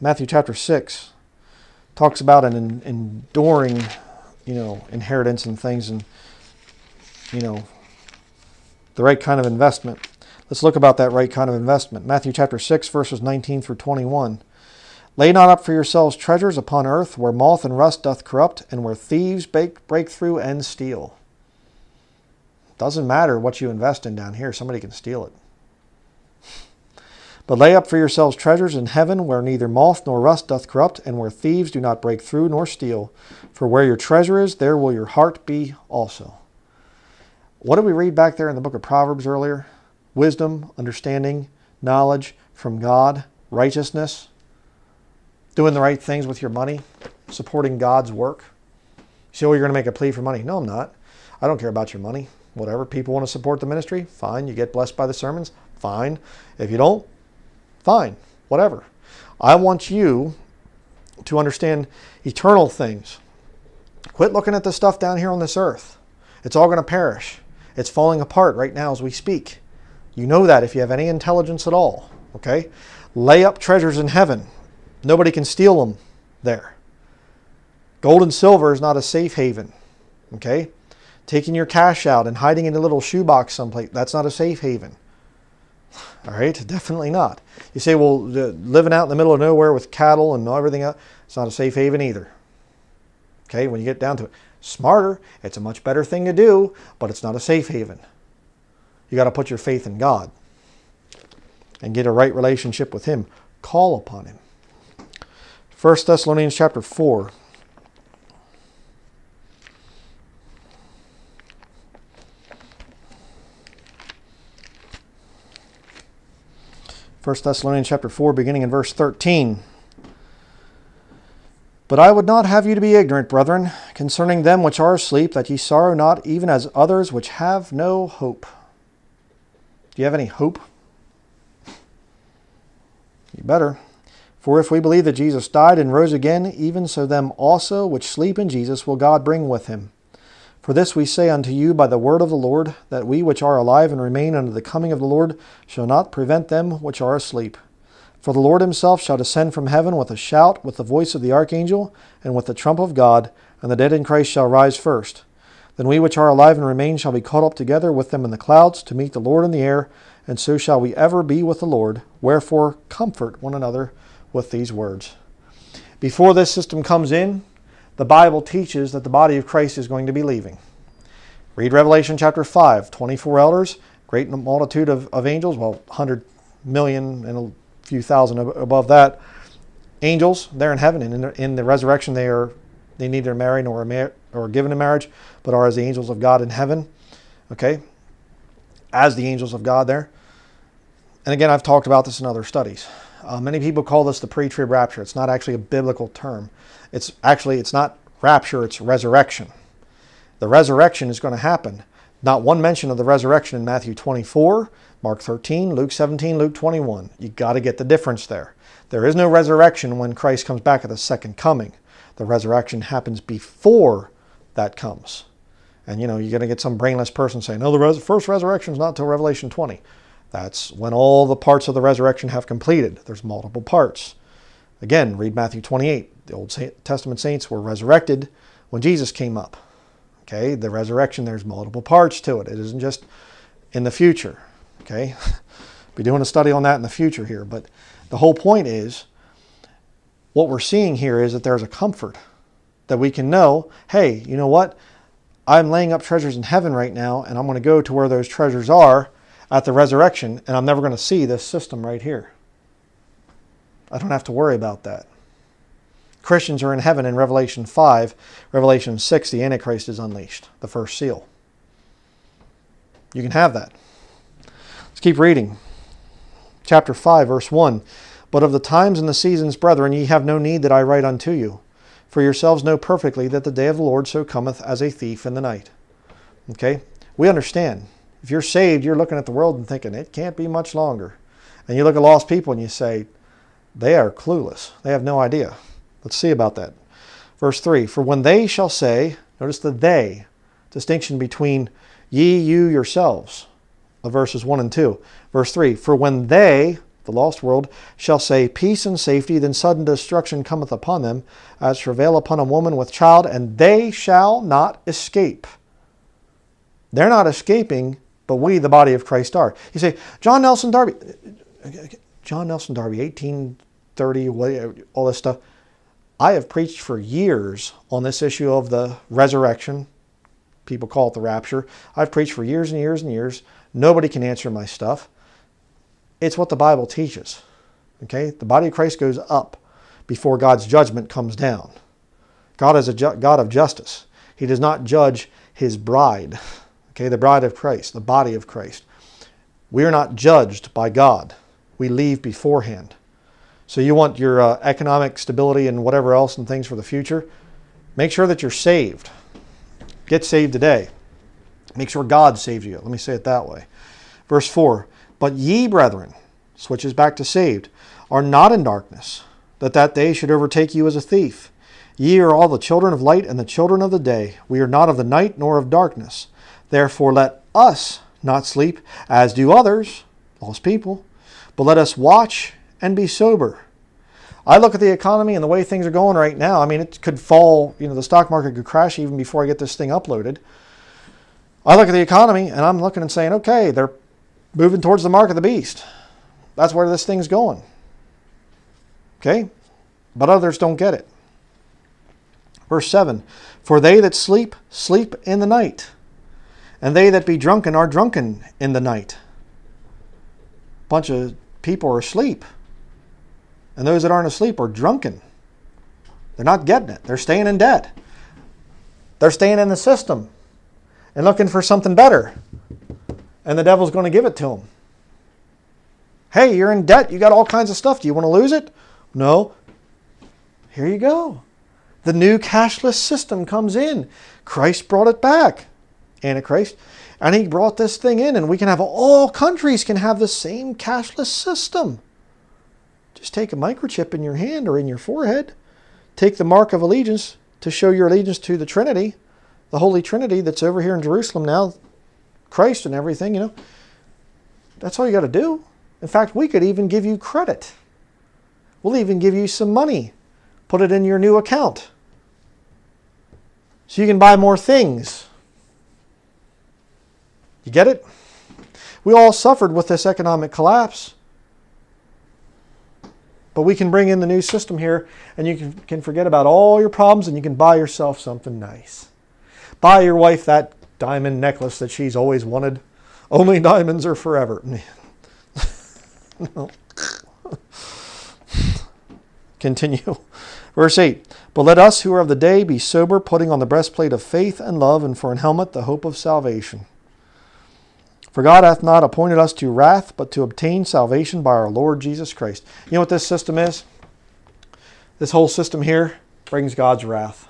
Matthew chapter 6 talks about an enduring, you know, inheritance and things and, you know, the right kind of investment. Let's look about that right kind of investment. Matthew chapter 6, verses 19 through 21. Lay not up for yourselves treasures upon earth, where moth and rust doth corrupt, and where thieves break, break through and steal. Doesn't matter what you invest in down here, somebody can steal it. But lay up for yourselves treasures in heaven, where neither moth nor rust doth corrupt, and where thieves do not break through nor steal. For where your treasure is, there will your heart be also. What did we read back there in the book of Proverbs earlier? Wisdom, understanding, knowledge from God, righteousness, doing the right things with your money, supporting God's work. You say, oh, you're going to make a plea for money. No, I'm not. I don't care about your money. Whatever. People want to support the ministry, fine. You get blessed by the sermons, fine. If you don't, Fine, whatever. I want you to understand eternal things. Quit looking at the stuff down here on this earth. It's all going to perish. It's falling apart right now as we speak. You know that if you have any intelligence at all. Okay? Lay up treasures in heaven. Nobody can steal them there. Gold and silver is not a safe haven. Okay? Taking your cash out and hiding in a little shoebox someplace, that's not a safe haven. All right, definitely not. You say, well, living out in the middle of nowhere with cattle and everything else, it's not a safe haven either. Okay, when you get down to it. Smarter, it's a much better thing to do, but it's not a safe haven. You got to put your faith in God and get a right relationship with Him. Call upon Him. 1 Thessalonians chapter 4. 1 Thessalonians chapter 4, beginning in verse 13. But I would not have you to be ignorant, brethren, concerning them which are asleep, that ye sorrow not, even as others which have no hope. Do you have any hope? You better. For if we believe that Jesus died and rose again, even so them also which sleep in Jesus will God bring with him. For this we say unto you by the word of the Lord, that we which are alive and remain unto the coming of the Lord shall not prevent them which are asleep. For the Lord himself shall descend from heaven with a shout, with the voice of the archangel, and with the trump of God, and the dead in Christ shall rise first. Then we which are alive and remain shall be caught up together with them in the clouds to meet the Lord in the air, and so shall we ever be with the Lord. Wherefore, comfort one another with these words. Before this system comes in, the Bible teaches that the body of Christ is going to be leaving. Read Revelation chapter 5 24 elders, great multitude of, of angels, well, 100 million and a few thousand above that. Angels, they're in heaven, and in the, in the resurrection, they are they neither marry nor mar- or given in marriage, but are as the angels of God in heaven. Okay, as the angels of God there. And again, I've talked about this in other studies. Uh, many people call this the pre-trib rapture. It's not actually a biblical term. It's actually it's not rapture. It's resurrection. The resurrection is going to happen. Not one mention of the resurrection in Matthew 24, Mark 13, Luke 17, Luke 21. You got to get the difference there. There is no resurrection when Christ comes back at the second coming. The resurrection happens before that comes. And you know, you're going to get some brainless person saying, no, the res- first resurrection is not until Revelation 20. That's when all the parts of the resurrection have completed. There's multiple parts. Again, read Matthew 28. The Old Testament saints were resurrected when Jesus came up. Okay, the resurrection, there's multiple parts to it. It isn't just in the future. Okay, be doing a study on that in the future here. But the whole point is, what we're seeing here is that there's a comfort that we can know, hey, you know what? I'm laying up treasures in heaven right now, and I'm going to go to where those treasures are at the resurrection, and I'm never going to see this system right here. I don't have to worry about that. Christians are in heaven in Revelation 5. Revelation 6, the Antichrist is unleashed, the first seal. You can have that. Let's keep reading. Chapter 5, verse 1. But of the times and the seasons, brethren, ye have no need that I write unto you. For yourselves know perfectly that the day of the Lord so cometh as a thief in the night. Okay? We understand. If you're saved, you're looking at the world and thinking, it can't be much longer. And you look at lost people and you say, they are clueless. They have no idea. Let's see about that. Verse 3 For when they shall say, notice the they, distinction between ye, you, yourselves, of verses 1 and 2. Verse 3 For when they, the lost world, shall say, Peace and safety, then sudden destruction cometh upon them, as travail upon a woman with child, and they shall not escape. They're not escaping but we, the body of Christ, are. You say, John Nelson Darby, John Nelson Darby, 1830, all this stuff. I have preached for years on this issue of the resurrection. People call it the rapture. I've preached for years and years and years. Nobody can answer my stuff. It's what the Bible teaches. Okay? The body of Christ goes up before God's judgment comes down. God is a God of justice. He does not judge his bride. Okay, the bride of Christ, the body of Christ. We are not judged by God. We leave beforehand. So you want your uh, economic stability and whatever else and things for the future? Make sure that you're saved. Get saved today. Make sure God saved you. Let me say it that way. Verse 4 But ye, brethren, switches back to saved, are not in darkness, that that day should overtake you as a thief. Ye are all the children of light and the children of the day. We are not of the night nor of darkness. Therefore, let us not sleep, as do others, lost people, but let us watch and be sober. I look at the economy and the way things are going right now. I mean, it could fall, you know, the stock market could crash even before I get this thing uploaded. I look at the economy and I'm looking and saying, okay, they're moving towards the mark of the beast. That's where this thing's going. Okay? But others don't get it. Verse 7 For they that sleep, sleep in the night and they that be drunken are drunken in the night. A bunch of people are asleep. And those that aren't asleep are drunken. They're not getting it. They're staying in debt. They're staying in the system and looking for something better. And the devil's going to give it to them. Hey, you're in debt. You got all kinds of stuff. Do you want to lose it? No. Here you go. The new cashless system comes in. Christ brought it back. Antichrist. And he brought this thing in, and we can have all countries can have the same cashless system. Just take a microchip in your hand or in your forehead, take the mark of allegiance to show your allegiance to the Trinity, the Holy Trinity that's over here in Jerusalem now, Christ and everything, you know. That's all you got to do. In fact, we could even give you credit. We'll even give you some money. Put it in your new account. So you can buy more things. You get it? We all suffered with this economic collapse. But we can bring in the new system here and you can, can forget about all your problems and you can buy yourself something nice. Buy your wife that diamond necklace that she's always wanted. Only diamonds are forever. no. Continue. Verse 8 But let us who are of the day be sober, putting on the breastplate of faith and love, and for an helmet the hope of salvation. For God hath not appointed us to wrath, but to obtain salvation by our Lord Jesus Christ. You know what this system is? This whole system here brings God's wrath.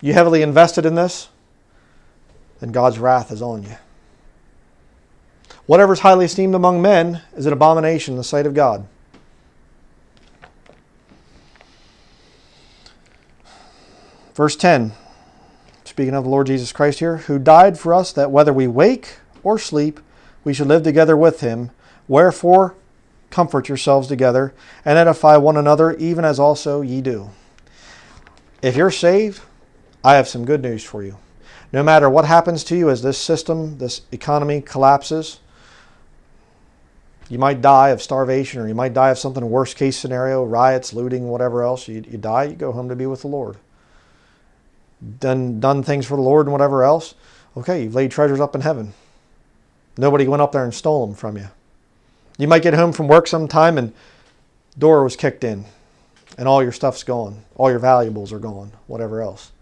you heavily invested in this, then God's wrath is on you. Whatever is highly esteemed among men is an abomination in the sight of God. Verse 10, speaking of the Lord Jesus Christ here, who died for us that whether we wake or sleep, we should live together with him. Wherefore, comfort yourselves together and edify one another, even as also ye do. If you're saved, I have some good news for you. No matter what happens to you as this system, this economy collapses, you might die of starvation or you might die of something worst case scenario, riots, looting, whatever else. You, you die, you go home to be with the Lord. Done, done things for the Lord and whatever else. Okay, you've laid treasures up in heaven. Nobody went up there and stole them from you. You might get home from work sometime and door was kicked in and all your stuff's gone. All your valuables are gone, whatever else.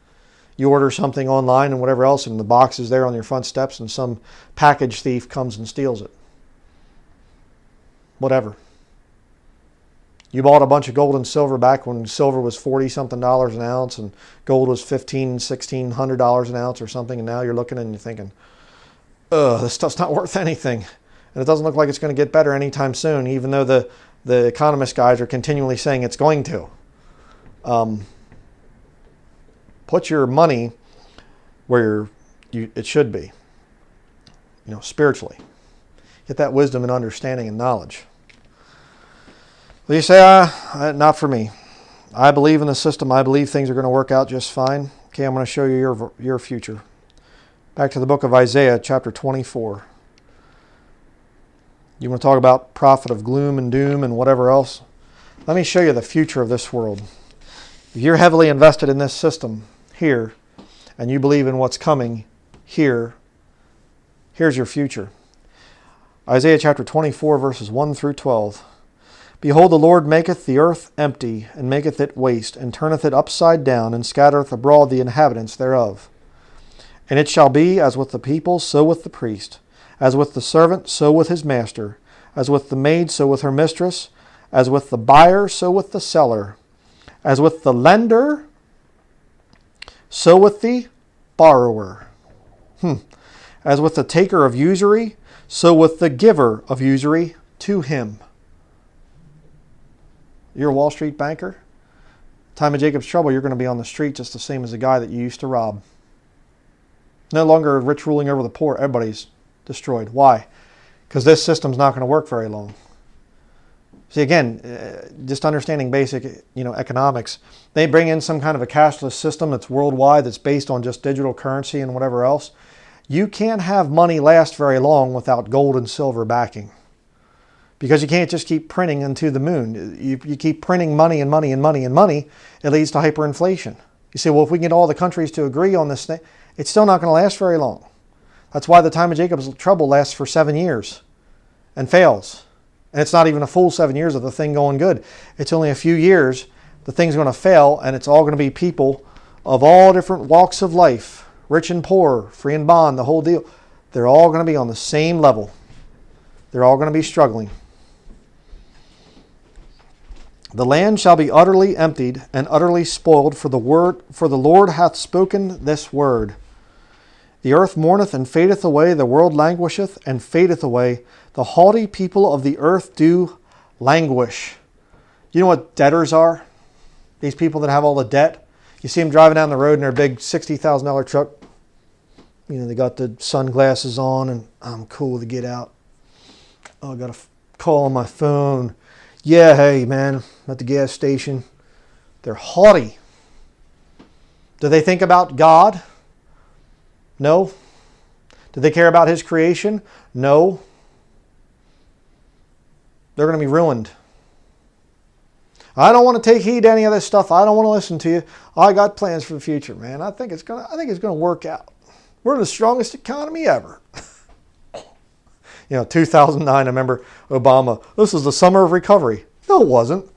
You order something online and whatever else, and the box is there on your front steps, and some package thief comes and steals it. Whatever. You bought a bunch of gold and silver back when silver was 40 something dollars an ounce and gold was 15, 1600 dollars an ounce or something, and now you're looking and you're thinking, ugh, this stuff's not worth anything. And it doesn't look like it's going to get better anytime soon, even though the, the economist guys are continually saying it's going to. Um, put your money where you, it should be, you know, spiritually. Get that wisdom and understanding and knowledge. Well, you say, ah, not for me. I believe in the system. I believe things are going to work out just fine. Okay, I'm going to show you your, your future. Back to the book of Isaiah, chapter 24. You want to talk about prophet of gloom and doom and whatever else? Let me show you the future of this world. If you're heavily invested in this system here and you believe in what's coming here, here's your future. Isaiah chapter 24, verses 1 through 12. Behold, the Lord maketh the earth empty, and maketh it waste, and turneth it upside down, and scattereth abroad the inhabitants thereof. And it shall be as with the people, so with the priest as with the servant, so with his master. As with the maid, so with her mistress. As with the buyer, so with the seller. As with the lender, so with the borrower. Hmm. As with the taker of usury, so with the giver of usury to him. You're a Wall Street banker. Time of Jacob's trouble, you're going to be on the street just the same as the guy that you used to rob. No longer rich ruling over the poor. Everybody's destroyed. Why? Because this system's not going to work very long. See, again, uh, just understanding basic, you know, economics. They bring in some kind of a cashless system that's worldwide, that's based on just digital currency and whatever else. You can't have money last very long without gold and silver backing. Because you can't just keep printing into the moon. You, you keep printing money and money and money and money, it leads to hyperinflation. You say, well, if we get all the countries to agree on this thing, it's still not going to last very long. That's why the time of Jacob's trouble lasts for seven years and fails. And it's not even a full seven years of the thing going good. It's only a few years. The thing's going to fail, and it's all going to be people of all different walks of life rich and poor, free and bond, the whole deal. They're all going to be on the same level. They're all going to be struggling. The land shall be utterly emptied and utterly spoiled, for the word for the Lord hath spoken this word. The earth mourneth and fadeth away, the world languisheth and fadeth away. The haughty people of the earth do languish. You know what debtors are? These people that have all the debt. You see them driving down the road in their big $60,000 truck. You know, they got the sunglasses on and I'm cool to get out. Oh, I got a call on my phone. Yeah, hey, man, at the gas station. They're haughty. Do they think about God? No. Do they care about his creation? No. They're going to be ruined. I don't want to take heed to any of this stuff. I don't want to listen to you. I got plans for the future, man. I think it's going to, I think it's going to work out. We're the strongest economy ever. you know, 2009, I remember Obama, this is the summer of recovery. No, it wasn't.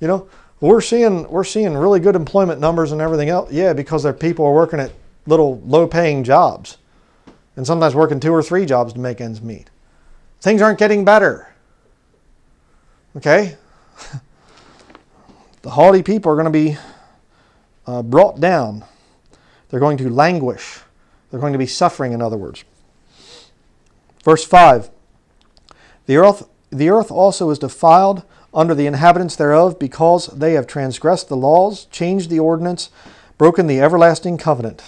You know, we're seeing, we're seeing really good employment numbers and everything else. Yeah, because their people are working at little low paying jobs and sometimes working two or three jobs to make ends meet. Things aren't getting better. Okay? the haughty people are going to be uh, brought down. They're going to languish. They're going to be suffering, in other words. Verse 5 The earth, the earth also is defiled under the inhabitants thereof because they have transgressed the laws, changed the ordinance, broken the everlasting covenant.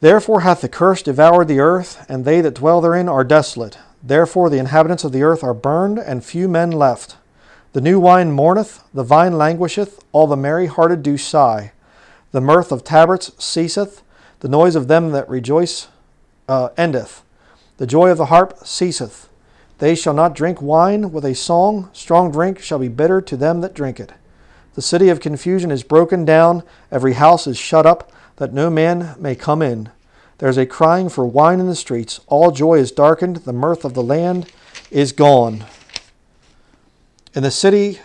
Therefore hath the curse devoured the earth, and they that dwell therein are desolate. Therefore the inhabitants of the earth are burned, and few men left. The new wine mourneth, the vine languisheth, all the merry hearted do sigh. The mirth of tabrets ceaseth, the noise of them that rejoice uh, endeth. The joy of the harp ceaseth. They shall not drink wine with a song, strong drink shall be bitter to them that drink it. The city of confusion is broken down, every house is shut up that no man may come in. There is a crying for wine in the streets. All joy is darkened. The mirth of the land is gone. And the city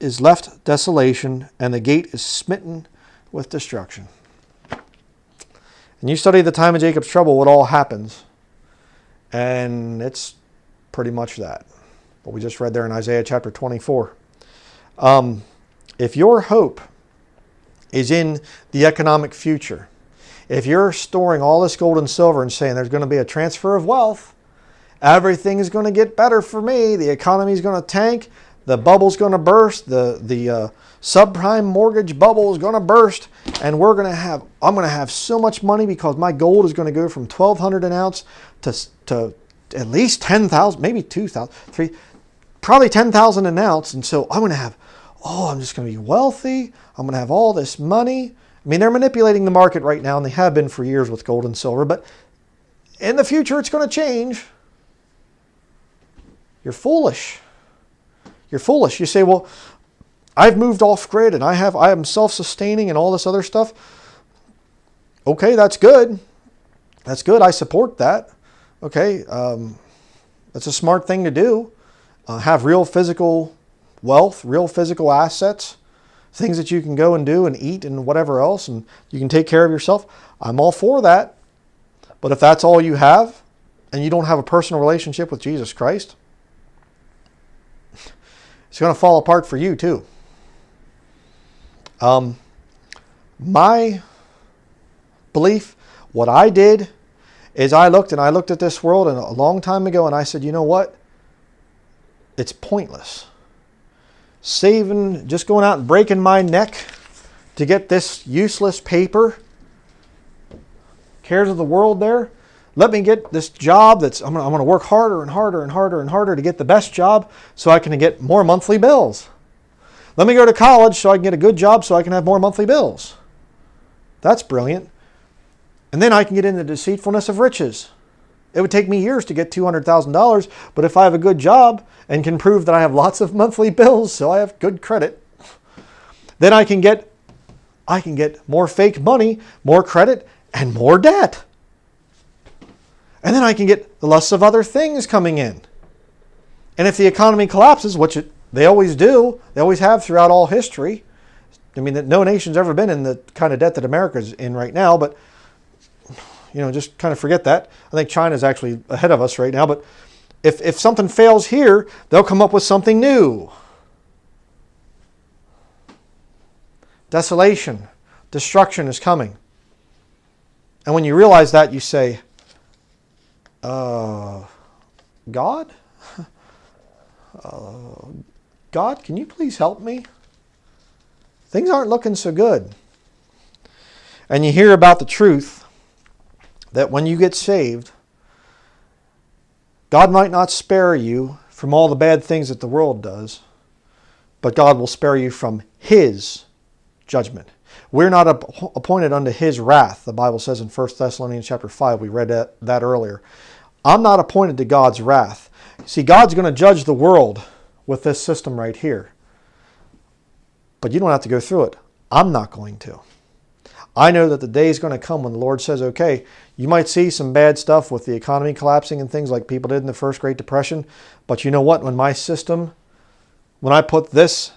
is left desolation, and the gate is smitten with destruction. And you study the time of Jacob's trouble, what all happens. And it's pretty much that. What we just read there in Isaiah chapter 24. Um, if your hope is in the economic future. If you're storing all this gold and silver and saying there's going to be a transfer of wealth, everything is going to get better for me, the economy is going to tank, the bubble's going to burst, the the uh, subprime mortgage bubble is going to burst, and we're going to have I'm going to have so much money because my gold is going to go from 1,200 an ounce to to at least 10,000, maybe 2,000, three, probably 10,000 an ounce, and so I'm going to have oh, I'm just going to be wealthy. I'm going to have all this money. I mean, they're manipulating the market right now, and they have been for years with gold and silver, but in the future, it's going to change. You're foolish. You're foolish. You say, well, I've moved off grid and I have I am self-sustaining and all this other stuff. Okay, that's good. That's good. I support that. Okay, um, that's a smart thing to do. Uh, have real physical wealth, real physical assets, things that you can go and do and eat and whatever else, and you can take care of yourself. I'm all for that. But if that's all you have and you don't have a personal relationship with Jesus Christ, it's going to fall apart for you too. Um, my belief, what I did is I looked and I looked at this world and a long time ago and I said, you know what? It's pointless saving, just going out and breaking my neck to get this useless paper. Cares of the world there. Let me get this job that's, I'm going to work harder and harder and harder and harder to get the best job so I can get more monthly bills. Let me go to college so I can get a good job so I can have more monthly bills. That's brilliant. And then I can get into the deceitfulness of riches. It would take me years to get $200,000, but if I have a good job and can prove that I have lots of monthly bills, so I have good credit, then I can get I can get more fake money, more credit, and more debt. And then I can get the lusts of other things coming in. And if the economy collapses, which it, they always do, they always have throughout all history. I mean, no nation's ever been in the kind of debt that America's in right now, but you know, just kind of forget that. I think China's actually ahead of us right now, but if, if something fails here, they'll come up with something new. Desolation, destruction is coming. And when you realize that, you say, uh, God? Uh, God, can you please help me? Things aren't looking so good. And you hear about the truth that when you get saved, God might not spare you from all the bad things that the world does, but God will spare you from His judgment. We're not appointed unto His wrath, the Bible says in 1 Thessalonians chapter 5. We read that, that earlier. I'm not appointed to God's wrath. See, God's going to judge the world with this system right here. But you don't have to go through it. I'm not going to. I know that the day is going to come when the Lord says, okay, you might see some bad stuff with the economy collapsing and things like people did in the first Great Depression. But you know what? When my system, when I put this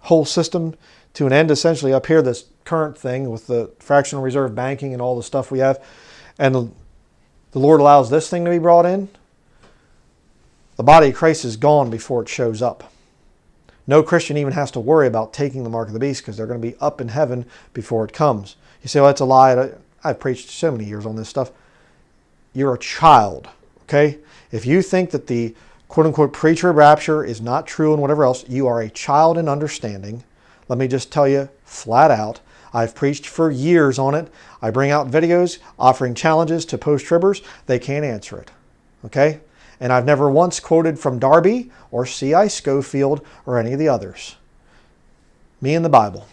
whole system to an end, essentially up here, this current thing with the fractional reserve banking and all the stuff we have, and the, Lord allows this thing to be brought in, the body of Christ is gone before it shows up. No Christian even has to worry about taking the mark of the beast because they're going to be up in heaven before it comes. You say, well, that's a lie. I've preached so many years on this stuff. You're a child, okay? If you think that the quote unquote pre-trib rapture is not true and whatever else, you are a child in understanding. Let me just tell you flat out. I've preached for years on it. I bring out videos offering challenges to post-tribbers. They can't answer it. Okay? And I've never once quoted from Darby or C.I. Scofield or any of the others. Me and the Bible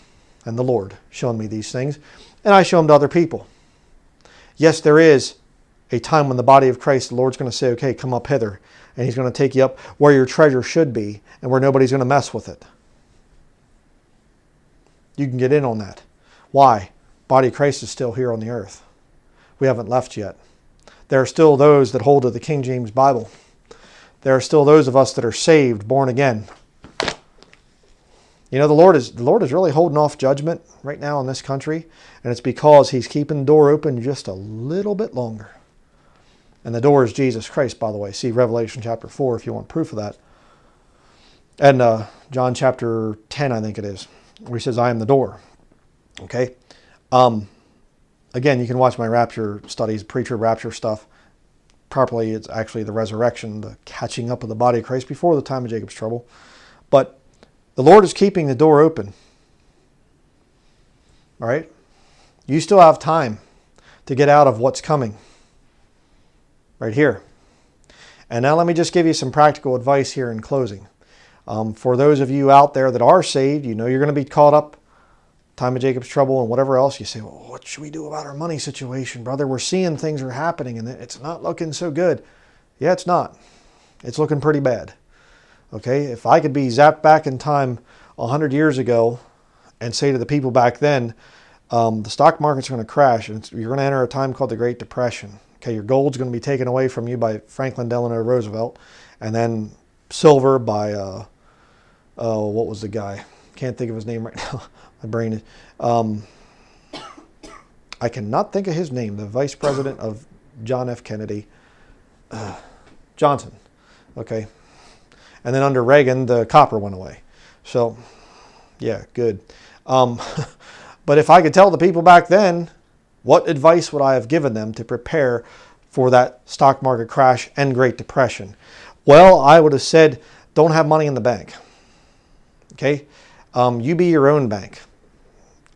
and the Lord showing me these things, and I show them to other people. Yes, there is a time when the body of Christ, the Lord's going to say, okay, come up hither and he's going to take you up where your treasure should be and where nobody's going to mess with it. You can get in on that. Why? Body of Christ is still here on the earth. We haven't left yet. There are still those that hold to the King James Bible. There are still those of us that are saved, born again. You know, the Lord is the Lord is really holding off judgment right now in this country, and it's because He's keeping the door open just a little bit longer. And the door is Jesus Christ, by the way. See Revelation chapter 4 if you want proof of that. And uh, John chapter 10, I think it is, where he says, I am the door. Okay? Um, again, you can watch my rapture studies, pre-trib rapture stuff. Properly, it's actually the resurrection, the catching up of the body of Christ before the time of Jacob's trouble. But the Lord is keeping the door open. All right? You still have time to get out of what's coming right here. And now let me just give you some practical advice here in closing. Um, for those of you out there that are saved, you know you're going to be caught up time of Jacob's trouble and whatever else. You say, well, what should we do about our money situation, brother? We're seeing things are happening and it's not looking so good. Yeah, it's not. It's looking pretty bad. Okay, if I could be zapped back in time 100 years ago and say to the people back then, um, the stock market's going to crash and you're going to enter a time called the Great Depression. Okay, your gold's going to be taken away from you by Franklin Delano Roosevelt, and then silver by uh, uh, what was the guy? Can't think of his name right now. My brain is. Um, I cannot think of his name. The vice president of John F. Kennedy, uh, Johnson. Okay, and then under Reagan, the copper went away. So, yeah, good. Um, but if I could tell the people back then what advice would I have given them to prepare for that stock market crash and Great Depression? Well, I would have said, don't have money in the bank. Okay? Um, you be your own bank.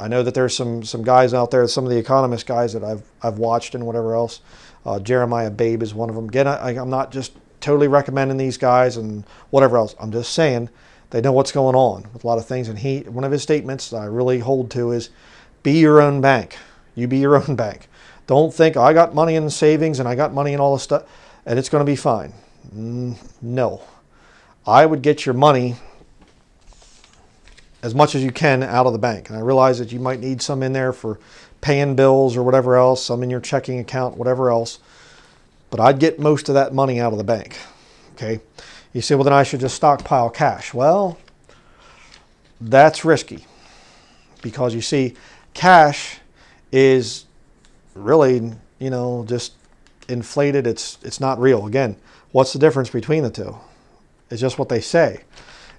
I know that there's some some guys out there, some of the economist guys that I've I've watched and whatever else. Uh, Jeremiah Babe is one of them. Again, I, I'm not just totally recommending these guys and whatever else. I'm just saying they know what's going on with a lot of things. And he, one of his statements that I really hold to is, be your own bank. You be your own bank. Don't think I got money in savings and I got money in all this stuff and it's going to be fine. Mm, no. I would get your money as much as you can out of the bank. And I realize that you might need some in there for paying bills or whatever else, some in your checking account, whatever else. But I'd get most of that money out of the bank. Okay. You say, well, then I should just stockpile cash. Well, that's risky because you see, cash is really, you know, just inflated. It's it's not real. Again, what's the difference between the two? It's just what they say.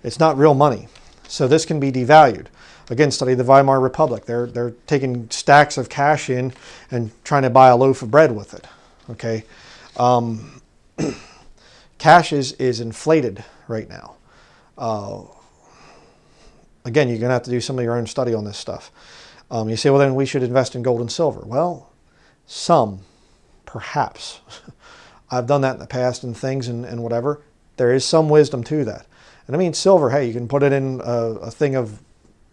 It's not real money. So this can be devalued. Again, study the Weimar Republic. They're they're taking stacks of cash in and trying to buy a loaf of bread with it. Okay, um, cash is is inflated right now. Uh, again, you're gonna have to do some of your own study on this stuff. Um, you say, well, then we should invest in gold and silver. Well, some, perhaps. I've done that in the past and things and, and whatever. There is some wisdom to that. And I mean, silver, hey, you can put it in a, a thing of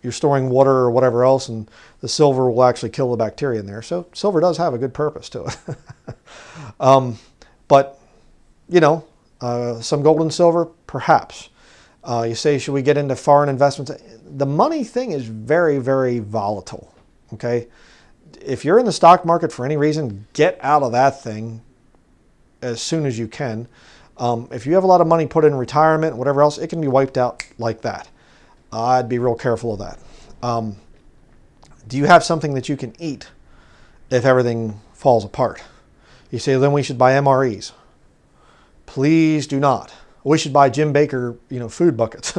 you're storing water or whatever else, and the silver will actually kill the bacteria in there. So silver does have a good purpose to it. um, but, you know, uh, some gold and silver, perhaps. Uh, you say, should we get into foreign investments? The money thing is very, very volatile. Okay. If you're in the stock market for any reason, get out of that thing as soon as you can. Um, if you have a lot of money put in retirement, whatever else, it can be wiped out like that. I'd be real careful of that. Um, do you have something that you can eat if everything falls apart? You say, then we should buy MREs. Please do not we should buy Jim Bakker, you know, food buckets.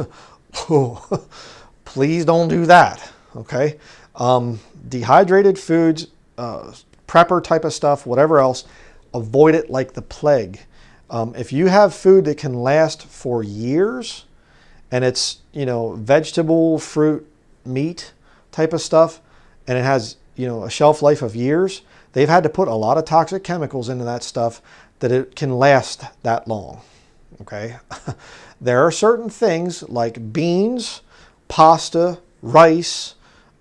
Please don't do that. Okay. Um, dehydrated foods, uh, prepper type of stuff, whatever else, avoid it like the plague. Um, if you have food that can last for years and it's, you know, vegetable, fruit, meat type of stuff, and it has, you know, a shelf life of years, they've had to put a lot of toxic chemicals into that stuff that it can last that long. Okay. there are certain things like beans, pasta, rice,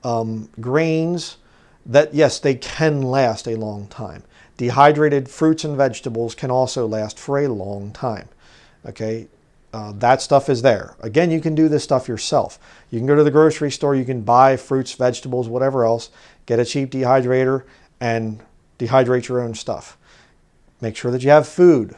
um, grains that, yes, they can last a long time. Dehydrated fruits and vegetables can also last for a long time. Okay, uh, that stuff is there. Again, you can do this stuff yourself. You can go to the grocery store, you can buy fruits, vegetables, whatever else, get a cheap dehydrator and dehydrate your own stuff. Make sure that you have food.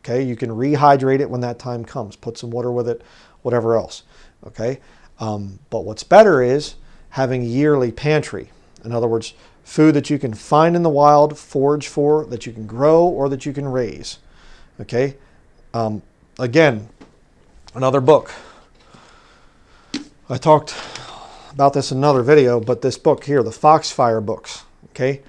Okay, you can rehydrate it when that time comes. Put some water with it, whatever else. Okay, um, but what's better is having a yearly pantry. In other words, food that you can find in the wild, forage for, that you can grow or that you can raise. Okay, um, again, another book. I talked about this in another video, but this book here, the Foxfire books. Okay,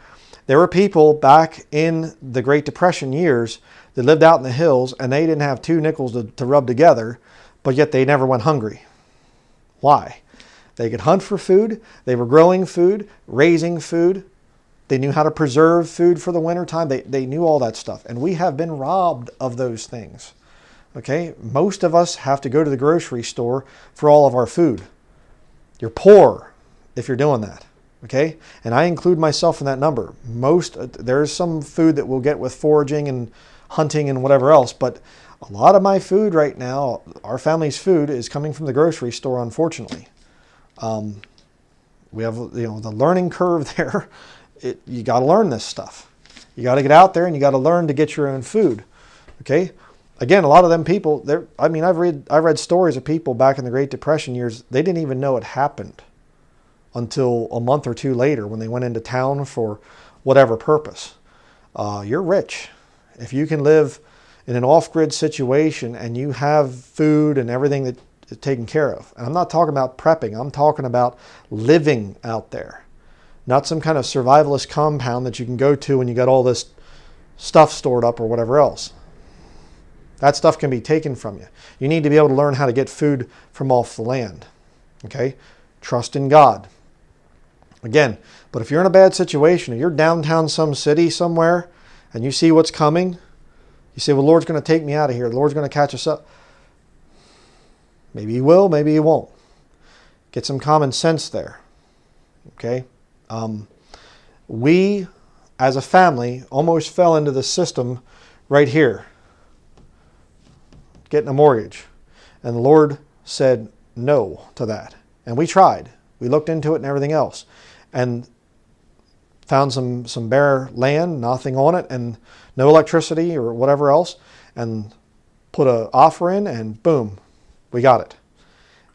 there were people back in the Great Depression years that lived out in the hills and they didn't have two nickels to, to rub together, but yet they never went hungry. Why? They could hunt for food, they were growing food, raising food, they knew how to preserve food for the wintertime. They, they knew all that stuff. And we have been robbed of those things. Okay? Most of us have to go to the grocery store for all of our food. You're poor if you're doing that. Okay? And I include myself in that number. Most, uh, there's some food that we'll get with foraging and hunting and whatever else, but a lot of my food right now, our family's food, is coming from the grocery store, unfortunately. Um, we have you know the learning curve there. It, you got to learn this stuff. You got to get out there and you got to learn to get your own food. Okay. Again, a lot of them people, there. I mean, I've read I read stories of people back in the Great Depression years. They didn't even know it happened until a month or two later when they went into town for whatever purpose. Uh, you're rich if you can live in an off-grid situation and you have food and everything that taken care of. And I'm not talking about prepping. I'm talking about living out there. Not some kind of survivalist compound that you can go to and you got all this stuff stored up or whatever else. That stuff can be taken from you. You need to be able to learn how to get food from off the land. Okay? Trust in God. Again, but if you're in a bad situation, if you're downtown some city somewhere and you see what's coming, you say, well, Lord's going to take me out of here. The Lord's going to catch us up. Maybe he will, maybe he won't. Get some common sense there. Okay? Um, we, as a family, almost fell into the system right here getting a mortgage. And the Lord said no to that. And we tried. We looked into it and everything else. And found some, some bare land, nothing on it, and no electricity or whatever else, and put an offer in, and boom, we got it.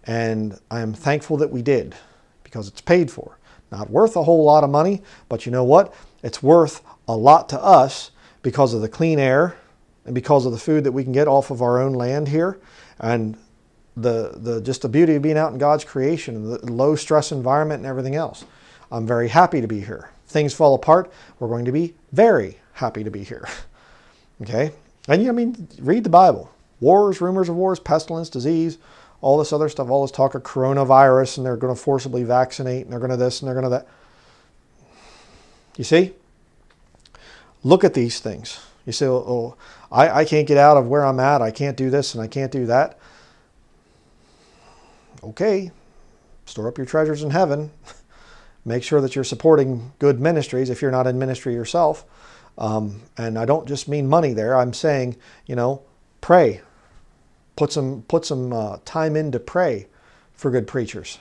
And I am thankful that we did because it's paid for. Not worth a whole lot of money, but you know what? It's worth a lot to us because of the clean air and because of the food that we can get off of our own land here and the, the just the beauty of being out in God's creation and the low stress environment and everything else. I'm very happy to be here things fall apart, we're going to be very happy to be here. okay? And I mean, read the Bible. Wars, rumors of wars, pestilence, disease, all this other stuff, all this talk of coronavirus, and they're going to forcibly vaccinate, and they're going to this, and they're going to that. You see? Look at these things. You say, oh, oh I, I can't get out of where I'm at. I can't do this and I can't do that. Okay, store up your treasures in heaven. Make sure that you're supporting good ministries if you're not in ministry yourself. Um, and I don't just mean money there. I'm saying, you know, pray. Put some put some uh, time in to pray for good preachers,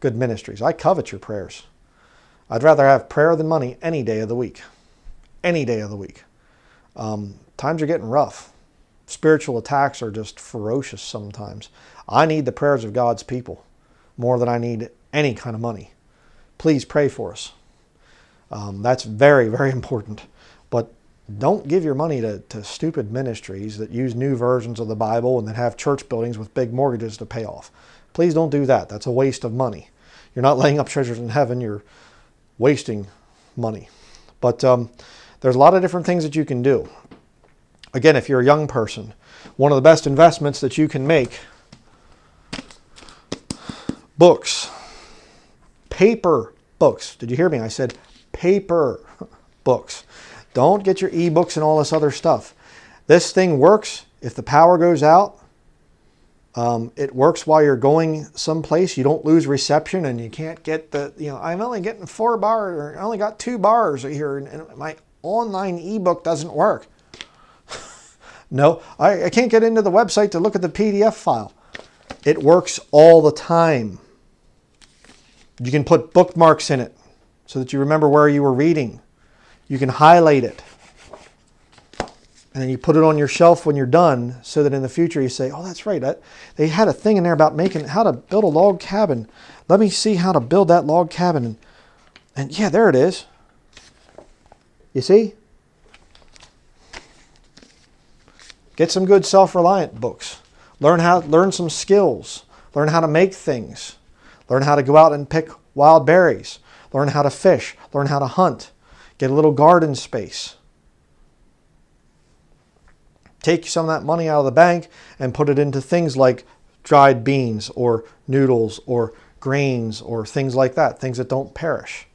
good ministries. I covet your prayers. I'd rather have prayer than money any day of the week. Any day of the week. Um, times are getting rough. Spiritual attacks are just ferocious sometimes. I need the prayers of God's people more than I need any kind of money please pray for us. Um, that's very, very important. Don't give your money to, to stupid ministries that use new versions of the Bible and that have church buildings with big mortgages to pay off. Please don't do that. That's a waste of money. You're not laying up treasures in heaven, you're wasting money. But um, there's a lot of different things that you can do. Again, if you're a young person, one of the best investments that you can make books, paper books. Did you hear me? I said paper books. Don't get your e-books and all this other stuff. This thing works if the power goes out. Um, it works while you're going someplace. You don't lose reception and you can't get the, you know, I'm only getting four bars or I only got two bars here and, my online ebook doesn't work. no, I, I can't get into the website to look at the PDF file. It works all the time. You can put bookmarks in it so that you remember where you were reading. You can highlight it. And then you put it on your shelf when you're done so that in the future you say, oh, that's right. I, they had a thing in there about making how to build a log cabin. Let me see how to build that log cabin. And, and yeah, there it is. You see? Get some good self-reliant books. Learn how learn some skills. Learn how to make things. Learn how to go out and pick wild berries. Learn how to fish. Learn how to hunt. Get a little garden space. Take some of that money out of the bank and put it into things like dried beans or noodles or grains or things like that, things that don't perish.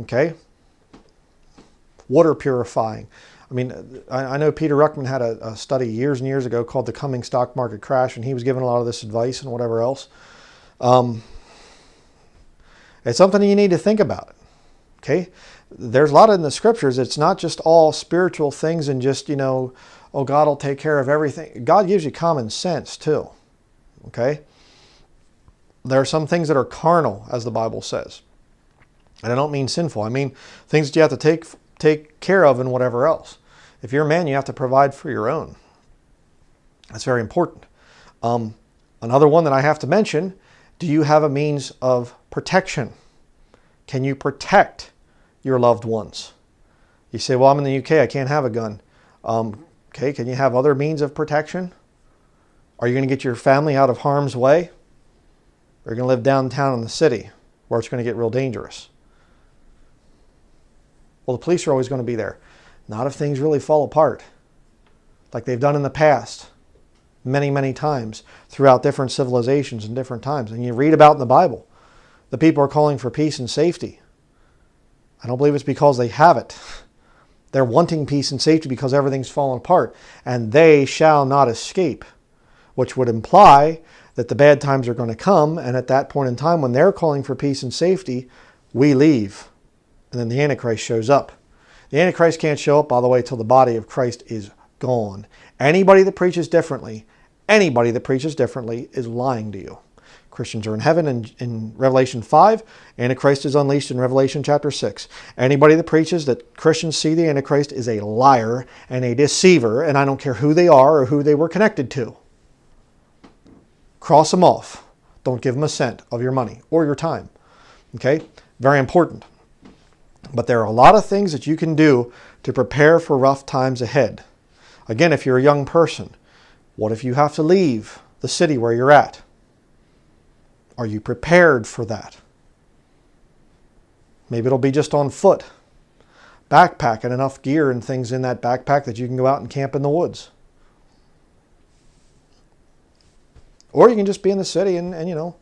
Okay? Water purifying. I mean, I, know Peter Ruckman had a, a, study years and years ago called The Coming Stock Market Crash, and he was giving a lot of this advice and whatever else. Um, it's something you need to think about. Okay? There's a lot in the scriptures. It's not just all spiritual things and just, you know, oh, God will take care of everything. God gives you common sense too. Okay? There are some things that are carnal, as the Bible says. And I don't mean sinful. I mean things that you have to take take care of and whatever else. If you're a man, you have to provide for your own. That's very important. Um, another one that I have to mention, do you have a means of protection? Can you protect your loved ones? You say, well, I'm in the UK, I can't have a gun. Um, okay, can you have other means of protection? Are you going to get your family out of harm's way? Or are you going to live downtown in the city where it's going to get real dangerous? Well, the police are always going to be there. Not if things really fall apart, like they've done in the past many, many times throughout different civilizations and different times. And you read about in the Bible, the people are calling for peace and safety. I don't believe it's because they have it. They're wanting peace and safety because everything's fallen apart, and they shall not escape, which would imply that the bad times are going to come, and at that point in time, when they're calling for peace and safety, we leave, and then the Antichrist shows up. The Antichrist can't show up by the way till the body of Christ is gone. Anybody that preaches differently, anybody that preaches differently is lying to you. Christians are in heaven in, in Revelation 5. Antichrist is unleashed in Revelation chapter 6. Anybody that preaches that Christians see the Antichrist is a liar and a deceiver, and I don't care who they are or who they were connected to. Cross them off. Don't give them a cent of your money or your time. Okay? Very important. But there are a lot of things that you can do to prepare for rough times ahead. Again, if you're a young person, what if you have to leave the city where you're at? Are you prepared for that? Maybe it'll be just on foot, backpack and enough gear and things in that backpack that you can go out and camp in the woods. Or you can just be in the city and, and you know,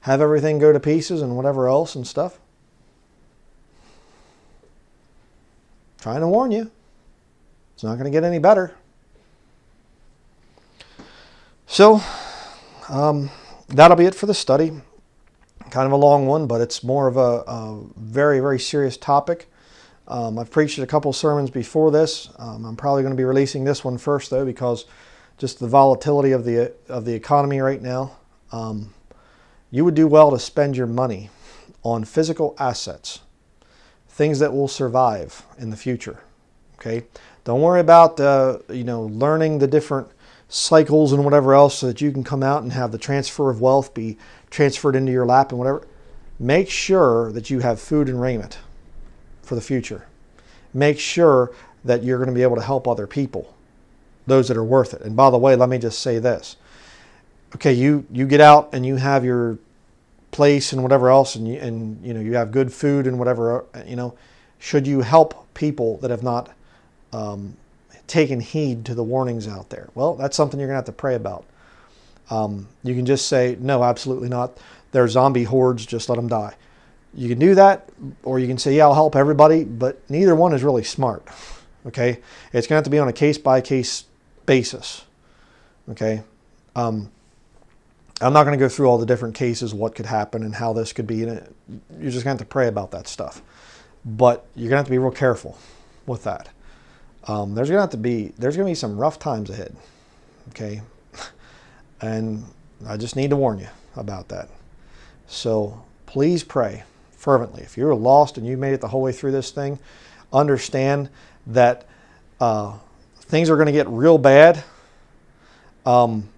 have everything go to pieces and whatever else and stuff. Trying to warn you. It's not going to get any better. So, um, that'll be it for the study. Kind of a long one, but it's more of a, a very, very serious topic. Um, I've preached a couple sermons before this. Um, I'm probably going to be releasing this one first, though, because just the volatility of the of the economy right now. Um, you would do well to spend your money on physical assets things that will survive in the future. Okay, don't worry about uh, you know learning the different cycles and whatever else so that you can come out and have the transfer of wealth be transferred into your lap and whatever. Make sure that you have food and raiment for the future. Make sure that you're going to be able to help other people, those that are worth it. And by the way, let me just say this. okay, you you get out and you have your place and whatever else, and you and you know you have good food and whatever uh, you know. Should you help people that have not um, taken heed to the warnings out there? Well, that's something you're gonna have to pray about. Um, you can just say, no, absolutely not. They're zombie hordes. Just let them die. You can do that, or you can say, yeah, I'll help everybody, but neither one is really smart. Okay, it's going to have to be on a case by case basis. Okay, um, I'm not going to go through all the different cases, what could happen, and how this could be. You're just going to have to pray about that stuff. But you're going to have to be real careful with that. Um, there's going to have to be there's to be some rough times ahead. Okay, and I just need to warn you about that. So please pray fervently. If you're lost and you made it the whole way through this thing, understand that uh, things are going to get real bad. Um,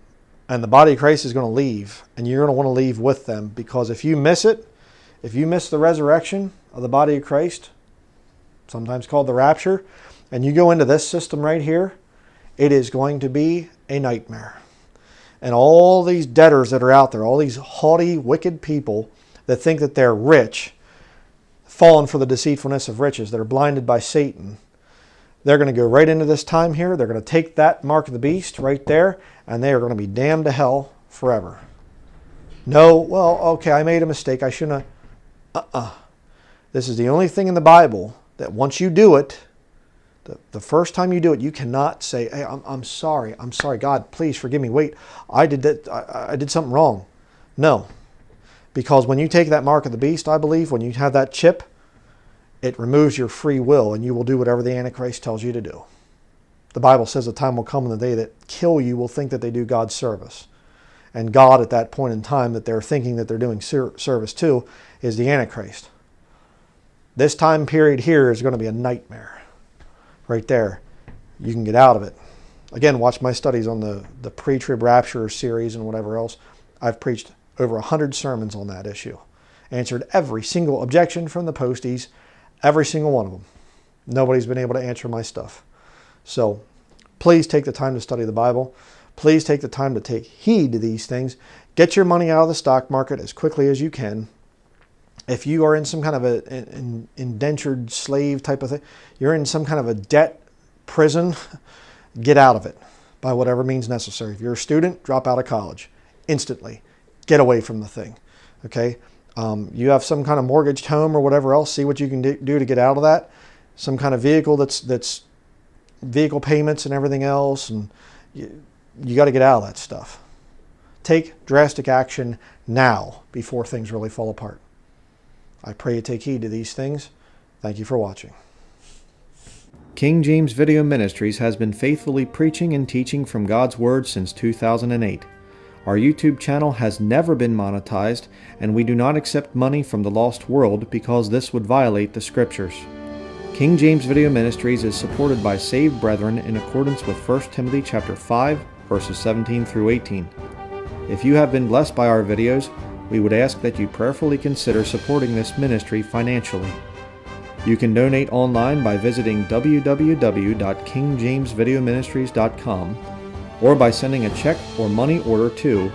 and the body of Christ is going to leave, and you're going to want to leave with them because if you miss it, if you miss the resurrection of the body of Christ, sometimes called the rapture, and you go into this system right here, it is going to be a nightmare. And all these debtors that are out there, all these haughty, wicked people that think that they're rich, fallen for the deceitfulness of riches, that are blinded by Satan, they're going to go right into this time here. They're going to take that mark of the beast right there, and they are going to be damned to hell forever. No, well, okay, I made a mistake. I shouldn't have. Uh uh This is the only thing in the Bible that once you do it, the, the first time you do it, you cannot say, hey, I'm, I'm sorry. I'm sorry. God, please forgive me. Wait, I did that. I, I did something wrong. No. Because when you take that mark of the beast, I believe, when you have that chip, it removes your free will and you will do whatever the Antichrist tells you to do. The Bible says the time will come in the day that kill you will think that they do God's service. And God, at that point in time, that they're thinking that they're doing service to, is the Antichrist. This time period here is going to be a nightmare. Right there. You can get out of it. Again, watch my studies on the, the pre trib rapture series and whatever else. I've preached over 100 sermons on that issue. Answered every single objection from the posties Every single one of them. Nobody's been able to answer my stuff. So please take the time to study the Bible. Please take the time to take heed to these things. Get your money out of the stock market as quickly as you can. If you are in some kind of a, an indentured slave type of thing, you're in some kind of a debt prison, get out of it by whatever means necessary. If you're a student, drop out of college instantly. Get away from the thing. Okay? Um, you have some kind of mortgaged home or whatever else, see what you can do to get out of that. Some kind of vehicle that's that's vehicle payments and everything else, and you, you got to get out of that stuff. Take drastic action now before things really fall apart. I pray you take heed to these things. Thank you for watching. King James Video Ministries has been faithfully preaching and teaching from God's Word since 2008. Our YouTube channel has never been monetized, and we do not accept money from the lost world because this would violate the scriptures. King James Video Ministries is supported by saved brethren in accordance with 1 Timothy chapter 5 verses 17 through 18. If you have been blessed by our videos, we would ask that you prayerfully consider supporting this ministry financially. You can donate online by visiting www.kingjamesvideoministries.com or by sending a check or money order to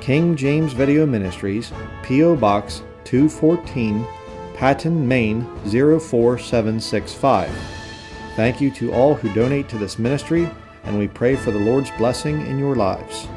King James Video Ministries, P.O. Box 214, Patten, Maine 04765. Thank you to all who donate to this ministry, and we pray for the Lord's blessing in your lives.